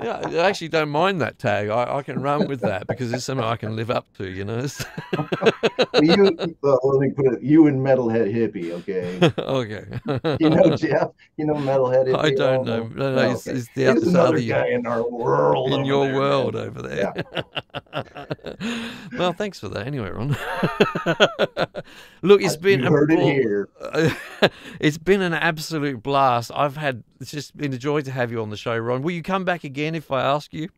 Yeah, I actually don't mind that tag. I, I can run with that because it's something I can live up to, you know. You, well, let me put it. You and Metalhead Hippie, okay? okay. You know Jeff. You know Metalhead Hippie. I don't Oh, know. No, no, it's, okay. it's the other another other guy in our world. in your there, man. world over there. well, thanks for that anyway, Ron. Look, it's Uh, been heard it here. it's been an absolute blast. I've had it's just been a joy to have you on the show, Ron. Will you come back again if I ask you?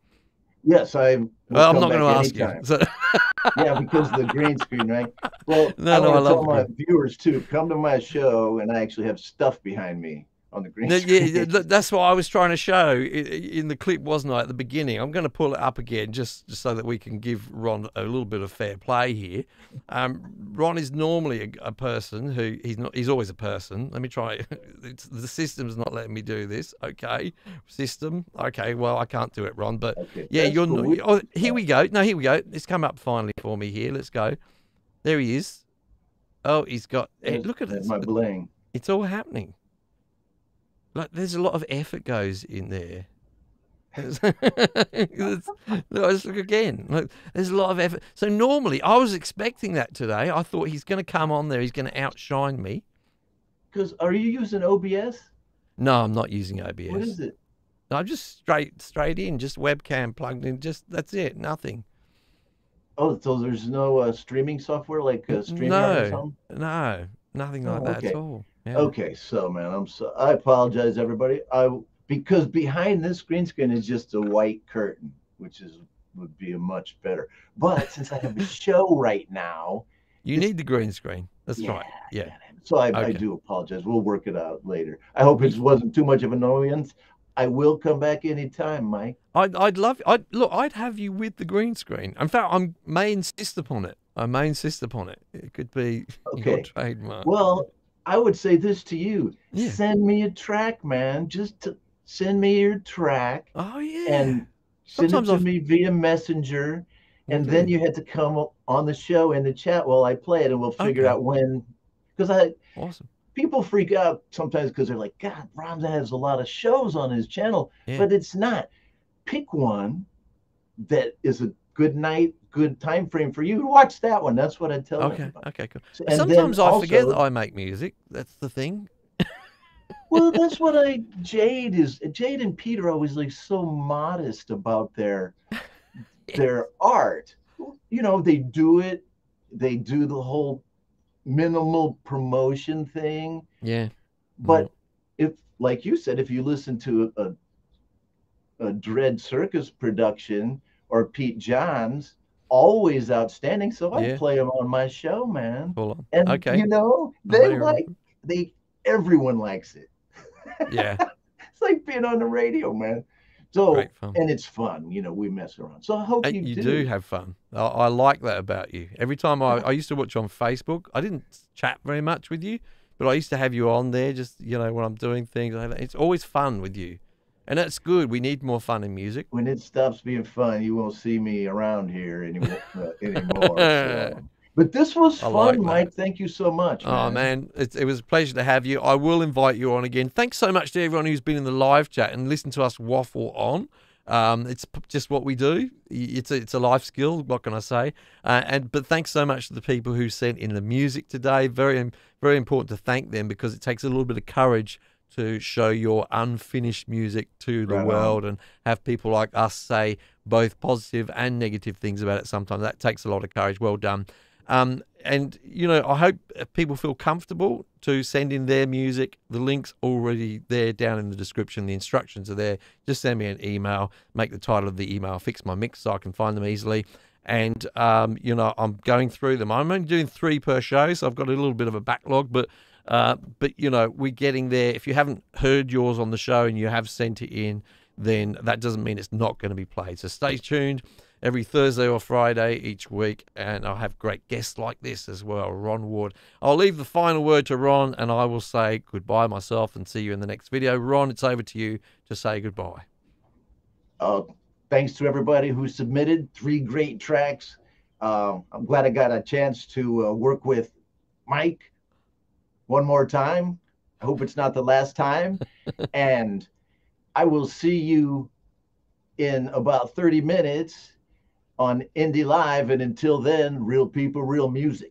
Yes, I. Well, I'm not going to ask anytime. you. So, yeah, because of the green screen, right? Well, No, I no, want I love tell my viewers too. Come to my show, and I actually have stuff behind me on the green No, yeah, that's what I was trying to show in the clip, wasn't I, at the beginning? I'm going to pull it up again just, just so that we can give Ron a little bit of fair play here. Um, Ron is normally a, a person who he's not. He's always a person. Let me try. It's, the system's not letting me do this. Okay, system. Okay, well I can't do it, Ron. But Okay, yeah, you're. cool. oh, here we go. No, here we go. It's come up finally for me here. Let's go. There he is. Oh, he's got. hey, look at this. my bling. It's all happening. Like there's a lot of effort goes in there. Let's look again. Look, there's a lot of effort. So normally, I was expecting that today. I thought he's going to come on there. He's going to outshine me. Because are you using OBS? No, I'm not using OBS. is it? No, I'm just straight, straight in, just webcam plugged in. Just that's it. Nothing. Oh, so there's no uh, streaming software like uh, StreamYard or No. something? No, nothing like Oh, that okay. at all. Yeah. Okay, so man, I'm so I apologize, everybody. I because behind this green screen is just a white curtain, which is would be a much better. But since I have a show right now, You need the green screen. That's yeah, right. I Yeah. So I, I do apologize. We'll work it out later. I hope it wasn't too much of an annoyance. I will come back anytime, Mike. I'd, I'd love. I'd look. I'd have you with the green screen. In fact, I may insist upon it. I may insist upon it. It could be your Okay. trademark. Well, I would say this to you. Yeah. Send me a track, man. Just to send me your track oh yeah. and send Sometimes it to I've- me via messenger. And Okay. then you had to come on the show in the chat while I play it, and we'll figure Okay. out when. Because I awesome. people freak out sometimes because they're like, God, Ramza has a lot of shows on his channel, Yeah. but it's not. Pick one that is a good night, good time frame for you. Watch that one. That's what I tell Okay. everybody. Okay. Cool. And Sometimes I forget also- that I make music. That's the thing. well, that's what I Jade is. Jade and Peter are always like so modest about their their art. You know, they do it. They do the whole minimal promotion thing. Yeah. But if, like you said, if you listen to a a Dread Circus production or Pete Johns, always outstanding. So I Yeah. play them on my show, man. And okay. you know, they like they everyone likes it. yeah. It's like being on the radio, man. So and it's fun, you know. We mess around. So I hope And you, you do. do have fun. I, I like that about you. Every time I, I used to watch on Facebook, I didn't chat very much with you, but I used to have you on there just, you know, when I'm doing things. It's always fun with you. And that's good. We need more fun in music. When it stops being fun, you won't see me around here anymore. uh, anymore so. But this was I fun, like. Mike. Thank you so much. Oh man, it, it was a pleasure to have you. I will invite you on again. Thanks so much to everyone who's been in the live chat and listened to us waffle on. Um, it's p- just what we do. It's a, it's a life skill. What can I say? Uh, and but thanks so much to the people who sent in the music today. Very very important to thank them because it takes a little bit of courage to show your unfinished music to the Right on. world and have people like us say both positive and negative things about it. Sometimes that takes a lot of courage. Well done. Um, and you know, I hope uh, people feel comfortable to send in their music. The link's already there down in the description. The instructions are there. Just send me an email. Make the title of the email "Fix My Mix" so I can find them easily. And um, you know, I'm going through them. I'm only doing three per show, so I've got a little bit of a backlog. But uh, but you know, we're getting there. If you haven't heard yours on the show and you have sent it in, then that doesn't mean it's not going to be played. So stay tuned every Thursday or Friday each week, and I'll have great guests like this as well, Ron Ward. I'll leave the final word to Ron, and I will say goodbye myself and see you in the next video. Ron, it's over to you to say goodbye. Uh, thanks to everybody who submitted three great tracks. Uh, I'm glad I got a chance to uh, work with Mike one more time. I hope it's not the last time. and I will see you in about 30 minutes on Indie Live. And until then, real people, real music.